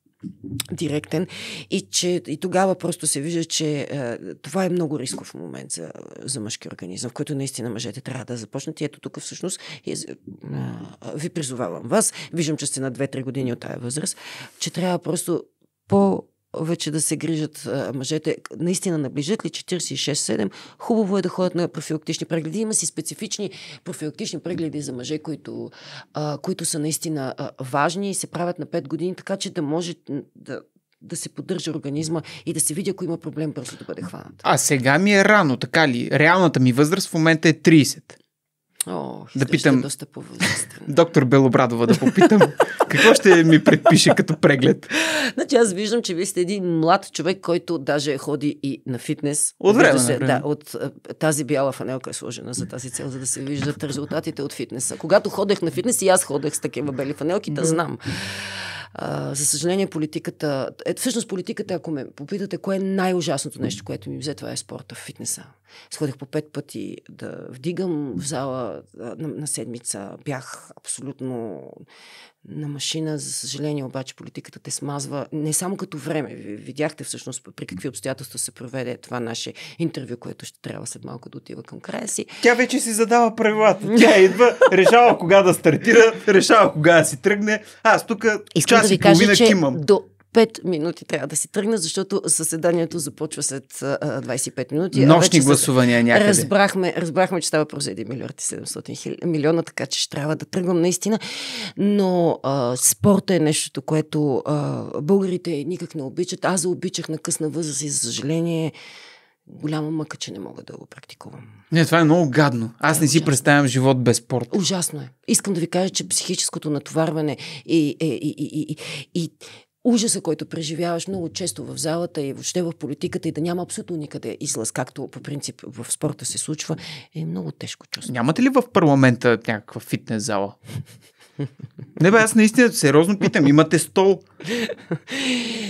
директен и че и тогава просто се вижда, че е, това е много рисков момент за, за мъжки организъм, в който наистина мъжете трябва да започнат. И ето тук всъщност е, е, ви призовавам вас, виждам, че сте на 2-3 години от тая възраст, че трябва просто по вече да се грижат а, мъжете. Наистина наближат ли 46-7, хубаво е да ходят на профилактични прегледи. Има си специфични профилактични прегледи за мъже, които, а, които са наистина а, важни и се правят на 5 години, така че да може да, да се поддържа организма и да се види, ако има проблем, бързо да бъде хванат. А сега ми е рано, така ли? Реалната ми възраст в момента е 30. О, Да питам- Доста по-възрастен. Доктор Белобрадова да попитам. Какво ще ми предпише като преглед? Значи аз виждам, че вие сте един млад човек, който даже ходи и на фитнес. От време се, да, от тази бяла фанелка е сложена за тази цел, за да се виждат резултатите от фитнеса. Когато ходех на фитнес и аз ходех с такива бели фанелки, да знам. А, за съжаление, политиката... Е, всъщност политиката, ако ме попитате, кое е най-ужасното нещо, което ми взе, това е спорта, фитнеса. Сходих по пет пъти да вдигам в зала на, на седмица. Бях абсолютно на машина. За съжаление, обаче, политиката те смазва не само като време. Ви- Видяхте всъщност при какви обстоятелства се проведе това наше интервю, което ще трябва след малко да отива към края си. Тя вече си задава правилата. Тя идва, решава кога да стартира, решава кога да си тръгне. Аз тук Искам час да ви и половина кажа, че кимам. до 5 минути трябва да си тръгна, защото заседанието започва след а, 25 минути. Нощни гласувания някъде. Разбрахме, разбрахме, че става въпрос за 1 милиард и 700 хил... милиона, така че ще трябва да тръгвам наистина. Но а, спорта е нещото, което а, българите никак не обичат. Аз обичах на късна възраст и за съжаление голяма мъка, че не мога да го практикувам. Не, това е много гадно. Аз не си Ужасно. представям живот без спорт. Ужасно е. Искам да ви кажа, че психическото натоварване и, и, и, и, и, и ужаса, който преживяваш много често в залата и въобще в политиката и да няма абсолютно никъде излъз, както по принцип в спорта се случва, е много тежко чувство. Нямате ли в парламента някаква фитнес зала? Не бе, аз наистина сериозно питам. Имате стол.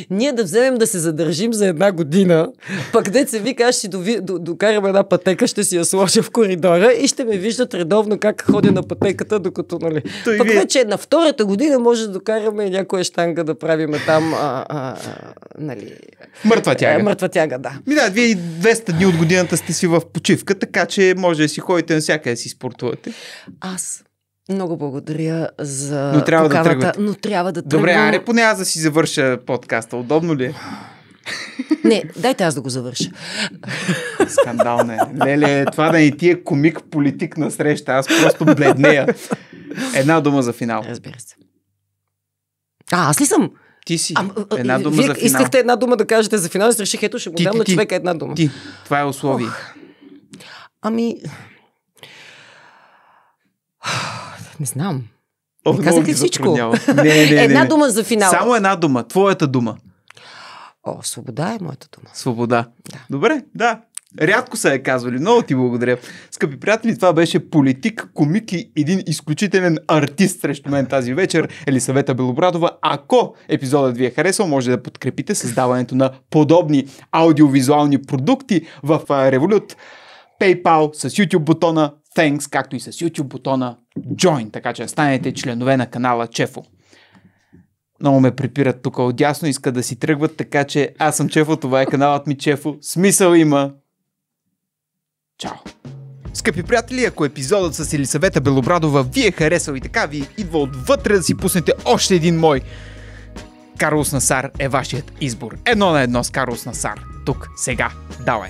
Ние да вземем да се задържим за една година, пък деца вика, аз ще дови, до, докарам една пътека, ще си я сложа в коридора и ще ме виждат редовно как ходя на пътеката, докато, нали. Той пък вие- вече на втората година може да докараме някоя штанга да правиме там, а, а, а, нали, Мъртва тяга. Е, мъртва тяга, да. Ми да, вие и 200 дни от годината сте си в почивка, така че може да си ходите навсякъде да си спортувате. Аз много благодаря за Но трябва да поканата, тръгвате. но трябва да тръгвам. Добре, аре поне аз да си завърша подкаста. Удобно ли е? Не, дайте аз да го завърша. Скандал не. Леле, това да не ти е комик политик на среща. Аз просто бледнея. Една дума за финал. Разбира се. А, аз ли съм? Ти си. А, Една дума вие за финал. искахте една дума да кажете за финал, и реших, ето ще му Ти, дам ти, на човека една дума. Ти. Това е условие. Ами... Не знам. Ох, не казах ли всичко? Не, не, не, една не. дума за финал. Само една дума. Твоята дума. О, свобода е моята дума. Свобода. Да. Добре, да. Рядко са я казвали. Много ти благодаря. Скъпи приятели, това беше политик, комик и един изключителен артист срещу мен тази вечер, Елисавета Белобрадова. Ако епизодът ви е харесал, може да подкрепите създаването на подобни аудиовизуални продукти в Revolut, PayPal с YouTube бутона Thanks, както и с YouTube бутона Join, така че станете членове на канала Чефо. Много ме припират тук отдясно, искат да си тръгват, така че аз съм Чефо, това е каналът ми Чефо. Смисъл има. Чао! Скъпи приятели, ако епизодът с Елисавета Белобрадова ви е харесал и така ви идва отвътре да си пуснете още един мой, Карлос Насар е вашият избор. Едно на едно с Карлос Насар. Тук, сега. Давай!